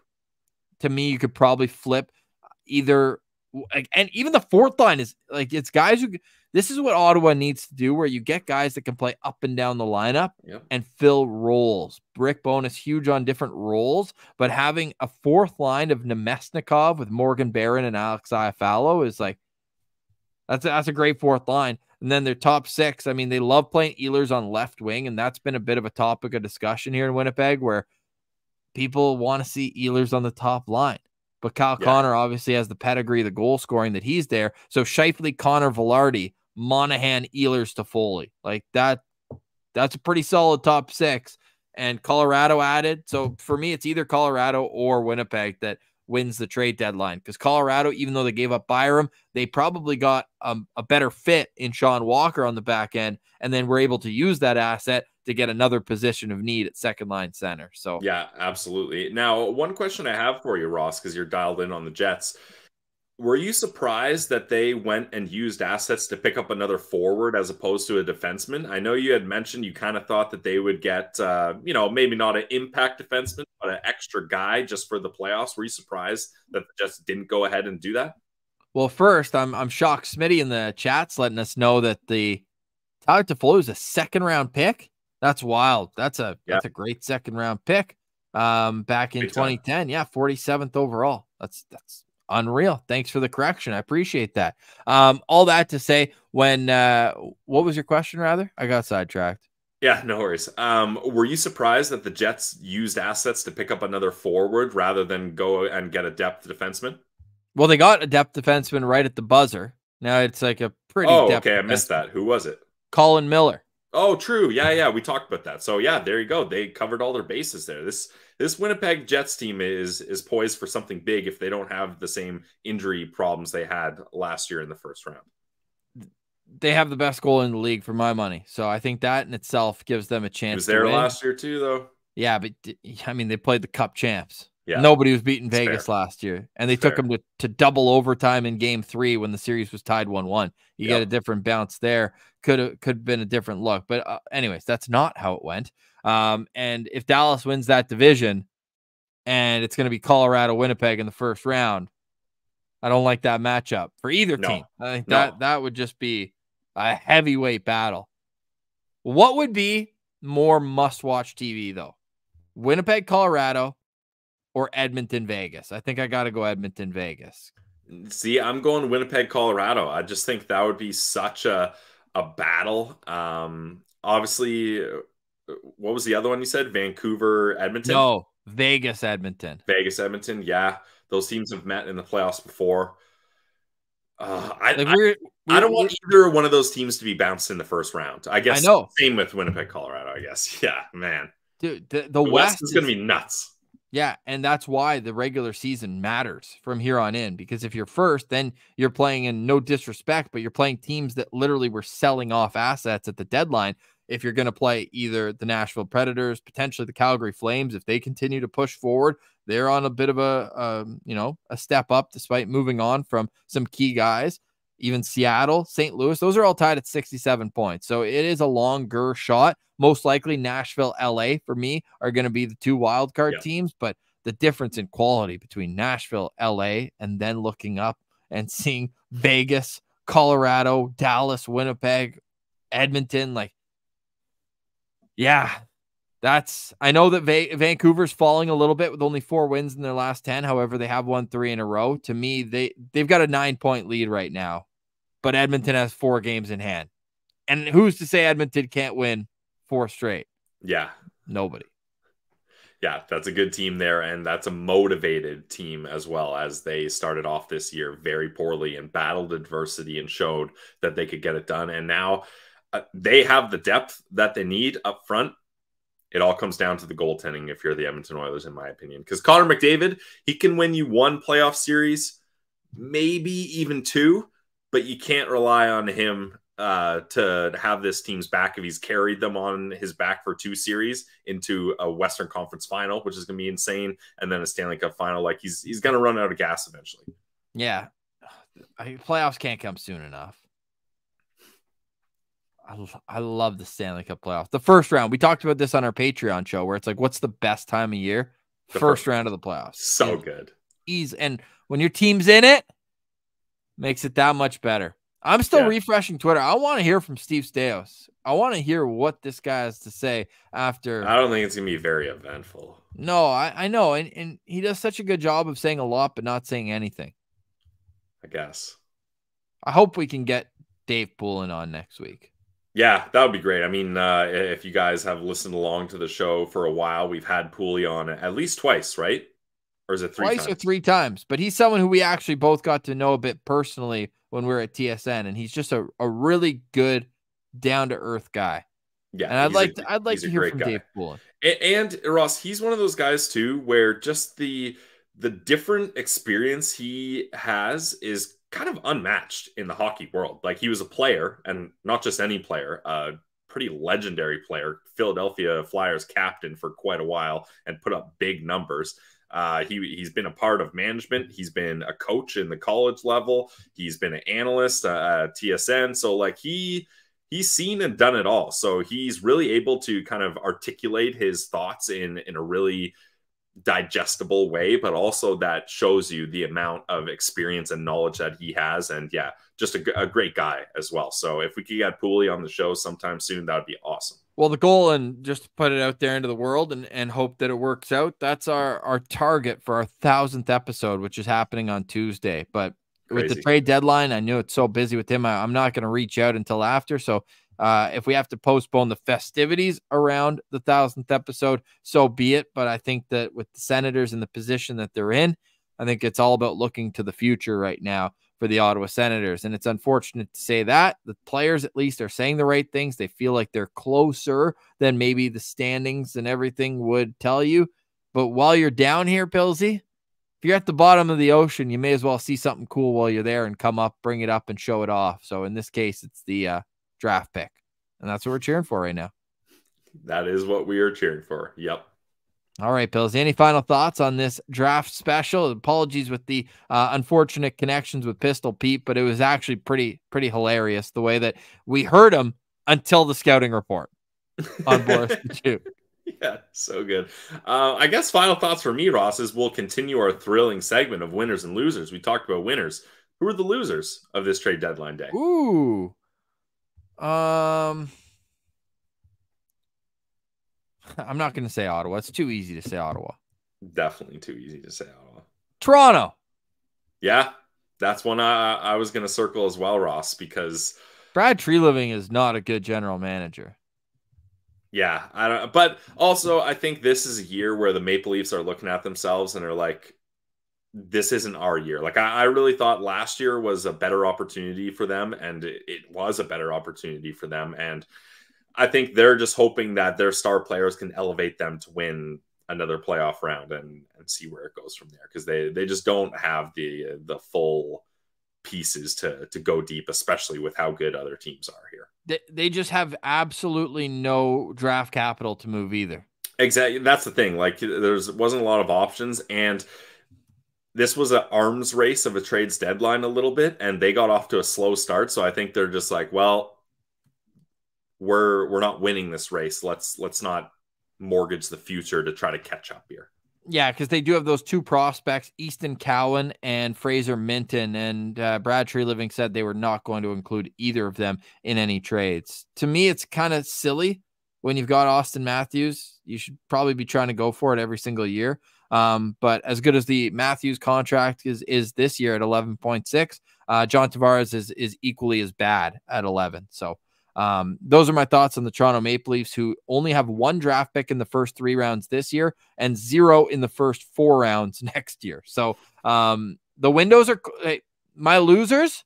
to me, you could probably flip either, and even the fourth line is like it's guys who this is what Ottawa needs to do, where you get guys that can play up and down the lineup yep. and fill roles. Rick Bowness huge on different roles, but having a fourth line of Namestnikov with Morgan Barron and Alex Iafallo is like that's a, that's a great fourth line. And then their top six, I mean, they love playing Ehlers on left wing, and that's been a bit of a topic of discussion here in Winnipeg, where people want to see Ehlers on the top line. But Kyle yeah. Connor obviously has the pedigree, the goal scoring that he's there. So Scheifele, Connor, Vilardi Monahan, Ehlers Toffoli, Like that, that's a pretty solid top six. And Colorado added. So for me, it's either Colorado or Winnipeg that wins the trade deadline. Because Colorado, even though they gave up Byram, they probably got um, a better fit in Sean Walker on the back end, and then were able to use that asset to get another position of need at second line center. So yeah, absolutely. Now, one question I have for you, Ross, because you're dialed in on the Jets. Were you surprised that they went and used assets to pick up another forward as opposed to a defenseman? I know you had mentioned you kind of thought that they would get, uh, you know, maybe not an impact defenseman, but an extra guy just for the playoffs. Were you surprised that the Jets didn't go ahead and do that? Well, first, I'm I'm shocked. Smitty in the chat's letting us know that the Tyler Toffoli is a second round pick. That's wild. That's a yeah. that's a great second round pick. Um, back in 2010, time. yeah, 47th overall. That's that's unreal. Thanks for the correction. I appreciate that. Um, all that to say, when uh, what was your question? Rather, I got sidetracked. Yeah, no worries. Um, were you surprised that the Jets used assets to pick up another forward rather than go and get a depth defenseman? Well, they got a depth defenseman right at the buzzer. Now it's like a pretty. Oh, okay. I missed that. Who was it? Colin Miller. Oh, true. Yeah, yeah. We talked about that. So yeah, there you go. They covered all their bases there. This this Winnipeg Jets team is is poised for something big if they don't have the same injury problems they had last year in the first round. They have the best goal in the league for my money, so I think that in itself gives them a chance. He was there last year too, though. Yeah, but I mean, they played the Cup champs. Yeah. Nobody was beating Vegas fair. last year, and they took them to, to double overtime in Game Three when the series was tied one-one. You yep. get a different bounce there. Could have could have been a different look, but uh, anyways, that's not how it went. Um, and if Dallas wins that division and it's going to be Colorado Winnipeg in the first round, I don't like that matchup for either no. team. I think no. that that would just be a heavyweight battle. What would be more must watch TV though? Winnipeg, Colorado, or Edmonton, Vegas? I think I got to go Edmonton, Vegas. See, I'm going Winnipeg, Colorado. I just think that would be such a a battle. Um, obviously, what was the other one you said? Vancouver, Edmonton? No, Vegas, Edmonton. Vegas, Edmonton. Yeah. Those teams have met in the playoffs before. Uh, I, like we're, I, I, don't want either one of those teams to be bounced in the first round. I guess I know. same with Winnipeg, Colorado, I guess. Yeah, man. Dude, the, the, the West, West, is, is going to be nuts. Yeah, and that's why the regular season matters from here on in because if you're first, then you're playing in no disrespect, but you're playing teams that literally were selling off assets at the deadline if you're going to play either the Nashville Predators, potentially the Calgary Flames, if they continue to push forward, they're on a bit of a, um, you know, a step up despite moving on from some key guys. Even Seattle, St. Louis, those are all tied at 67 points. So it is a longer shot. Most likely Nashville, LA for me are going to be the two wildcard yeah. teams, but the difference in quality between Nashville, LA, and then looking up and seeing Vegas, Colorado, Dallas, Winnipeg, Edmonton, like yeah, that's I know that Va- Vancouver's falling a little bit with only four wins in their last 10. However, they have won three in a row. To me, they they've got a nine point lead right now, but Edmonton has four games in hand. And who's to say Edmonton can't win four straight? Yeah. Nobody. Yeah, that's a good team there. And that's a motivated team as well as they started off this year very poorly and battled adversity and showed that they could get it done. And now uh, they have the depth that they need up front. It all comes down to the goaltending if you're the Edmonton Oilers, in my opinion. Because Connor McDavid, he can win you one playoff series, maybe even two, but you can't rely on him uh, to have this team's back if he's carried them on his back for two series into a Western Conference final, which is going to be insane, and then a Stanley Cup final. Like he's he's going to run out of gas eventually. Yeah, playoffs can't come soon enough. I, I love the Stanley Cup playoffs. The first round, we talked about this on our Patreon show where it's like, what's the best time of year? First, first, round of the playoffs. So and good. Ease. And when your team's in it, makes it that much better. I'm still yeah. refreshing Twitter. I want to hear from Steve Staios. I want to hear what this guy has to say after. I don't think it's going to be very eventful. No, I, I know. And, and he does such a good job of saying a lot, but not saying anything. I guess. I hope we can get Dave Poulin on next week. Yeah, that would be great. I mean, uh, if you guys have listened along to the show for a while, we've had Pooley on at least twice, right? Or is it three twice times? or three times? But he's someone who we actually both got to know a bit personally when we were at TSN, and he's just a, a really good, down to earth guy. Yeah, and I'd like a, to, I'd like to hear from guy. Dave Poulin. And, and Ross, he's one of those guys too, where just the the different experience he has is kind of unmatched in the hockey world. Like he was a player, and not just any player, uh, pretty legendary player, Philadelphia Flyers captain for quite a while, and put up big numbers. Uh, he he's been a part of management. He's been a coach in the college level. He's been an analyst uh, at TSN. So like he he's seen and done it all. So he's really able to kind of articulate his thoughts in in a really digestible way, but also that shows you the amount of experience and knowledge that he has. And yeah, just a, a great guy as well. So if we could get Pooley on the show sometime soon, that would be awesome. Well, the goal and just put it out there into the world and, and hope that it works out. That's our our target for our thousandth episode, which is happening on Tuesday. But Crazy. with the trade deadline, I knew it's so busy with him. I, am not going to reach out until after. So uh, if we have to postpone the festivities around the thousandth episode, so be it. But I think that with the Senators in the position that they're in, I think it's all about looking to the future right now for the Ottawa Senators. And it's unfortunate to say that. The players, at least, are saying the right things. They feel like they're closer than maybe the standings and everything would tell you. But while you're down here, Pilsy, if you're at the bottom of the ocean, you may as well see something cool while you're there and come up, bring it up, and show it off. So in this case, it's the uh, draft pick. And that's what we're cheering for right now. That is what we are cheering for. Yep. All right, Bills. Any final thoughts on this draft special? Apologies with the uh, unfortunate connections with Pistol Pete, but it was actually pretty pretty hilarious the way that we heard him until the scouting report on Boris two. Yeah, so good. Uh, I guess final thoughts for me, Ross, is we'll continue our thrilling segment of winners and losers. We talked about winners. Who are the losers of this trade deadline day? Ooh, um, I'm not going to say Ottawa. It's too easy to say Ottawa. Definitely too easy to say Ottawa. Toronto. Yeah, that's one I, I was going to circle as well, Ross, because Brad Treliving is not a good general manager. Yeah, I don't. But also, I think this is a year where the Maple Leafs are looking at themselves and are like, this isn't our year. Like I, I, really thought last year was a better opportunity for them, and it, it, was a better opportunity for them. And I think they're just hoping that their star players can elevate them to win another playoff round and and see where it goes from there because they they just don't have the the full pieces to to go deep, especially with how good other teams are here. They they just have absolutely no draft capital to move either. Exactly, that's the thing. Like there's wasn't a lot of options and this was an arms race of a trades deadline a little bit, and they got off to a slow start. So I think they're just like, well, we're we're not winning this race. Let's let's not mortgage the future to try to catch up here. Yeah, because they do have those two prospects, Easton Cowan and Fraser Minten. And uh, Brad Treliving said they were not going to include either of them in any trades. To me, it's kind of silly when you've got Auston Matthews. You should probably be trying to go for it every single year. Um, but as good as the Matthews contract is is this year at 11.6, uh, John Tavares is is equally as bad at 11. So um, those are my thoughts on the Toronto Maple Leafs, who only have one draft pick in the first three rounds this year and zero in the first four rounds next year. So um, the windows are my losers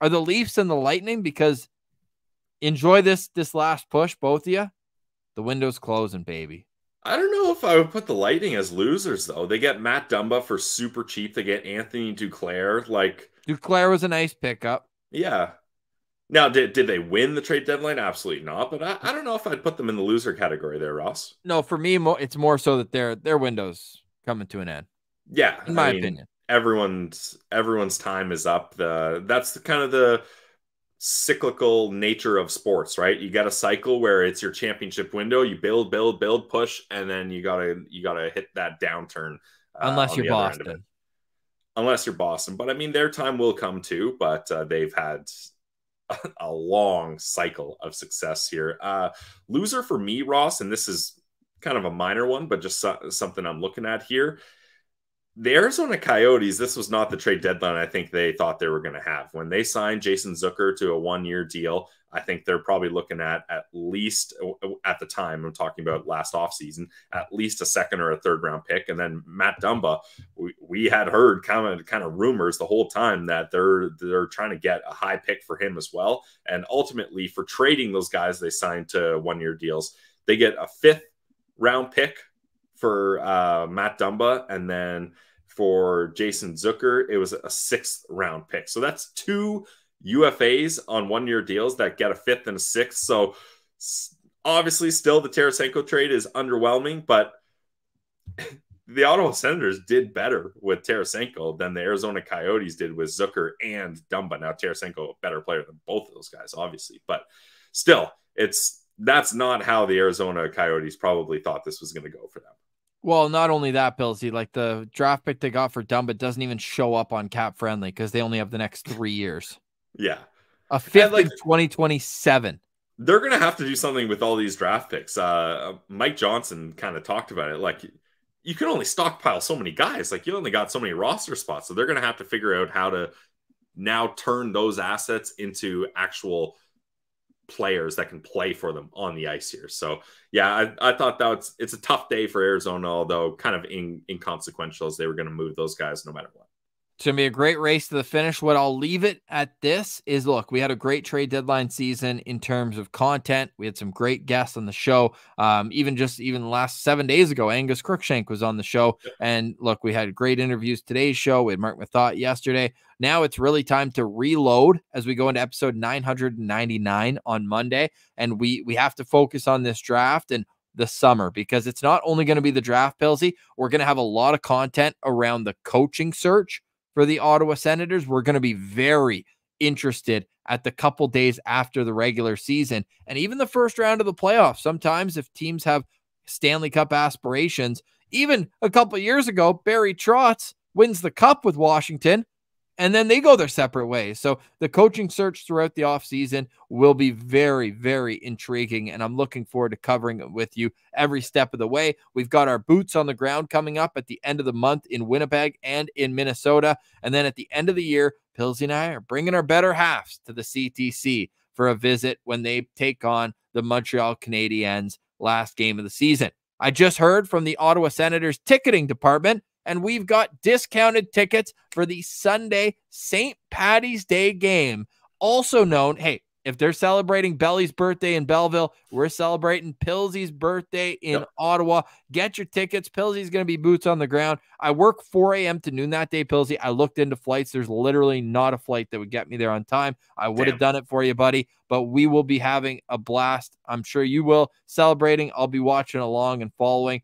are the Leafs and the Lightning because enjoy this this last push, both of you. The window's closing, baby. I don't know if I would put the Lightning as losers though. They get Matt Dumba for super cheap. They get Anthony Duclair. Like Duclair was a nice pickup. Yeah. Now, did, did they win the trade deadline? Absolutely not. But I, I don't know if I'd put them in the loser category there, Ross. No, for me, it's more so that their their window's coming to an end. Yeah, in my I mean, opinion, everyone's everyone's time is up. The that's the kind of the cyclical nature of sports, right? You got a cycle where it's your championship window, you build, build, build, push, and then you gotta you gotta hit that downturn. Uh, Unless you're Boston. Unless you're Boston, but I mean their time will come too. But uh, they've had a long cycle of success here. Uh, loser for me, Ross, and this is kind of a minor one, but just so something I'm looking at here the Arizona Coyotes, this was not the trade deadline I think they thought they were going to have. When they signed Jason Zucker to a one year deal, I think they're probably looking at at least uh, at the time, I'm talking about last offseason, at least a second or a third round pick. And then Matt Dumba, we, we had heard kind of kind of rumors the whole time that they're they're trying to get a high pick for him as well. And ultimately, for trading those guys they signed to one year deals, they get a fifth round pick for uh, Matt Dumba, and then for Jason Zucker, it was a sixth round pick. So that's two UFAs on one year deals that get a fifth and a sixth. So Obviously, still the Tarasenko trade is underwhelming, but the Ottawa Senators did better with Tarasenko than the Arizona Coyotes did with Zucker and Dumba. Now, Tarasenko, a better player than both of those guys, obviously, but still, it's that's not how the Arizona Coyotes probably thought this was going to go for them. Well, not only that, Pilsy, like the draft pick they got for Dumba doesn't even show up on CapFriendly because they only have the next three years. Yeah. A fifth like, in 2027. They're going to have to do something with all these draft picks. Uh, Mike Johnson kind of talked about it. Like, you can only stockpile so many guys. Like, you only got so many roster spots. So they're going to have to figure out how to now turn those assets into actual players that can play for them on the ice here. So yeah, I, I thought that was, it's a tough day for Arizona, although kind of in, inconsequential as they were going to move those guys no matter what. It's going to be a great race to the finish. What I'll leave it at this is look, we had a great trade deadline season in terms of content. We had some great guests on the show. Um, even just even last seven days ago, Angus Crookshank was on the show. And look, we had great interviews today's show. We had Marc Methot yesterday. Now it's really time to reload as we go into episode 999 on Monday. And we we have to focus on this draft and the summer because it's not only going to be the draft, Pilsy. We're going to have a lot of content around the coaching search for the Ottawa Senators. We're going to be very interested at the couple days after the regular season and even the first round of the playoffs. Sometimes, if teams have Stanley Cup aspirations, even a couple years ago, Barry Trotz wins the cup with Washington and then they go their separate ways. So the coaching search throughout the offseason will be very, very intriguing. And I'm looking forward to covering it with you every step of the way. We've got our boots on the ground coming up at the end of the month in Winnipeg and in Minnesota. And then at the end of the year, Pilsy and I are bringing our better halves to the CTC for a visit when they take on the Montreal Canadiens last game of the season. I just heard from the Ottawa Senators ticketing department and we've got discounted tickets for the Sunday St. Patty's Day game. Also known, hey, if they're celebrating Belly's birthday in Belleville, we're celebrating Pilsy's birthday in yep. Ottawa. Get your tickets. Pilsy's going to be boots on the ground. I work 4 a.m. to noon that day, Pilsy. I looked into flights. There's literally not a flight that would get me there on time. I would have done it for you, buddy, but we will be having a blast. I'm sure you will celebrating. I'll be watching along and following.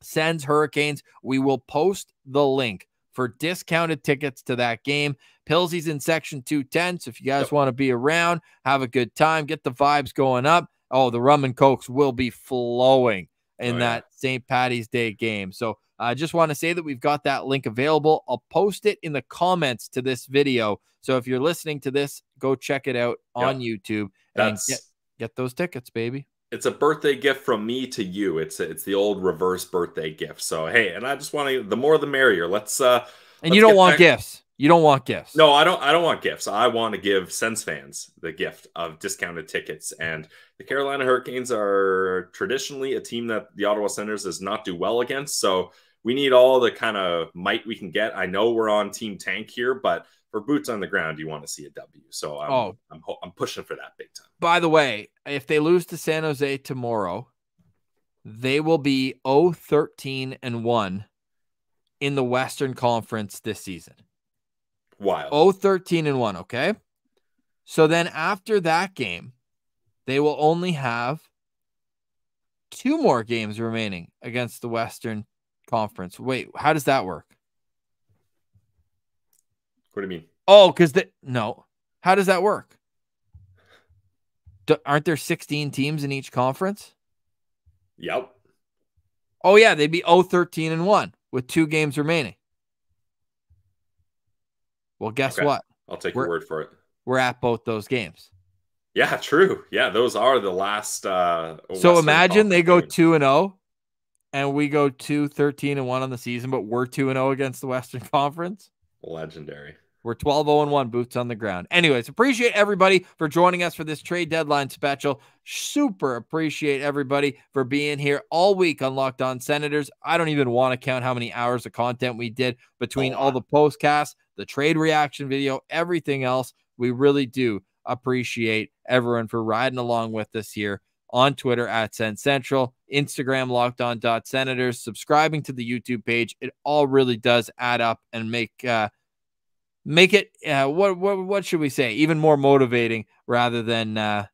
Sens Hurricanes. We will post the link for discounted tickets to that game. Pilsy's in section 210. So if you guys yep. want to be around, have a good time, get the vibes going up. Oh, the rum and cokes will be flowing in oh, that St. Patty's Day game. So I uh, just want to say that we've got that link available. I'll post it in the comments to this video. So if you're listening to this, go check it out on yep. YouTube and get, get those tickets, baby it's a birthday gift from me to you. It's it's the old reverse birthday gift. So hey, and I just want to the more the merrier. Let's uh And let's you don't want back. gifts. You don't want gifts. No, I don't I don't want gifts. I want to give Sens fans the gift of discounted tickets. And the Carolina Hurricanes are traditionally a team that the Ottawa Senators does not do well against. So we need all the kind of might we can get. I know we're on team tank here, but for boots on the ground, you want to see a W. So I'm, oh. I'm, I'm pushing for that big time. By the way, if they lose to San Jose tomorrow, they will be 0 13 and 1 in the Western Conference this season. Wow. 0 13 and 1. Okay. So then after that game, they will only have two more games remaining against the Western Conference. Wait, how does that work? What do you mean? Oh, because the no. How does that work? Do, aren't there 16 teams in each conference? Yep. Oh yeah, they'd be 0 13 and 1 with two games remaining. Well, guess okay. what? I'll take we're, your word for it. We're at both those games. Yeah, true. Yeah, those are the last uh So Western imagine they go 2 and 0 and we go 2 13 and 1 on the season, but we're 2 and 0 against the Western Conference. Legendary. We're 12 0 1 boots on the ground. Anyways, appreciate everybody for joining us for this trade deadline special. Super appreciate everybody for being here all week on Locked On Senators. I don't even want to count how many hours of content we did between all the postcasts, the trade reaction video, everything else. We really do appreciate everyone for riding along with us here on Twitter at SensCentral, Instagram locked on dot senators, subscribing to the YouTube page. It all really does add up and make uh, make it uh, what what what should we say even more motivating rather than uh,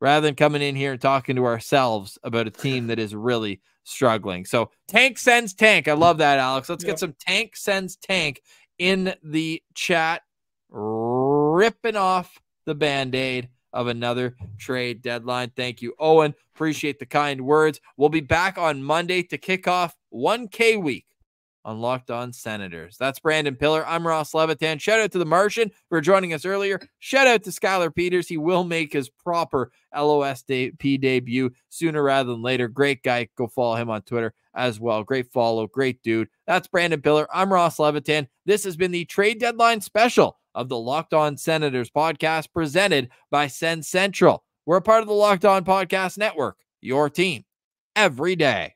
rather than coming in here and talking to ourselves about a team that is really struggling. So tank Sens tank. I love that, Alex. Let's get some tank Sens tank in the chat, ripping off the band aid of another trade deadline. Thank you, Owen. Appreciate the kind words. We'll be back on Monday to kick off 1K week on Locked On Senators. That's Brandon Piller. I'm Ross Levitan. Shout out to the Martian for joining us earlier. Shout out to Skylar Peters. He will make his proper LOSP debut sooner rather than later. Great guy. Go follow him on Twitter as well. Great follow. Great dude. That's Brandon Piller. I'm Ross Levitan. This has been the trade deadline special of the Locked On Senators podcast presented by SensCentral. We're a part of the Locked On Podcast Network, your team every day.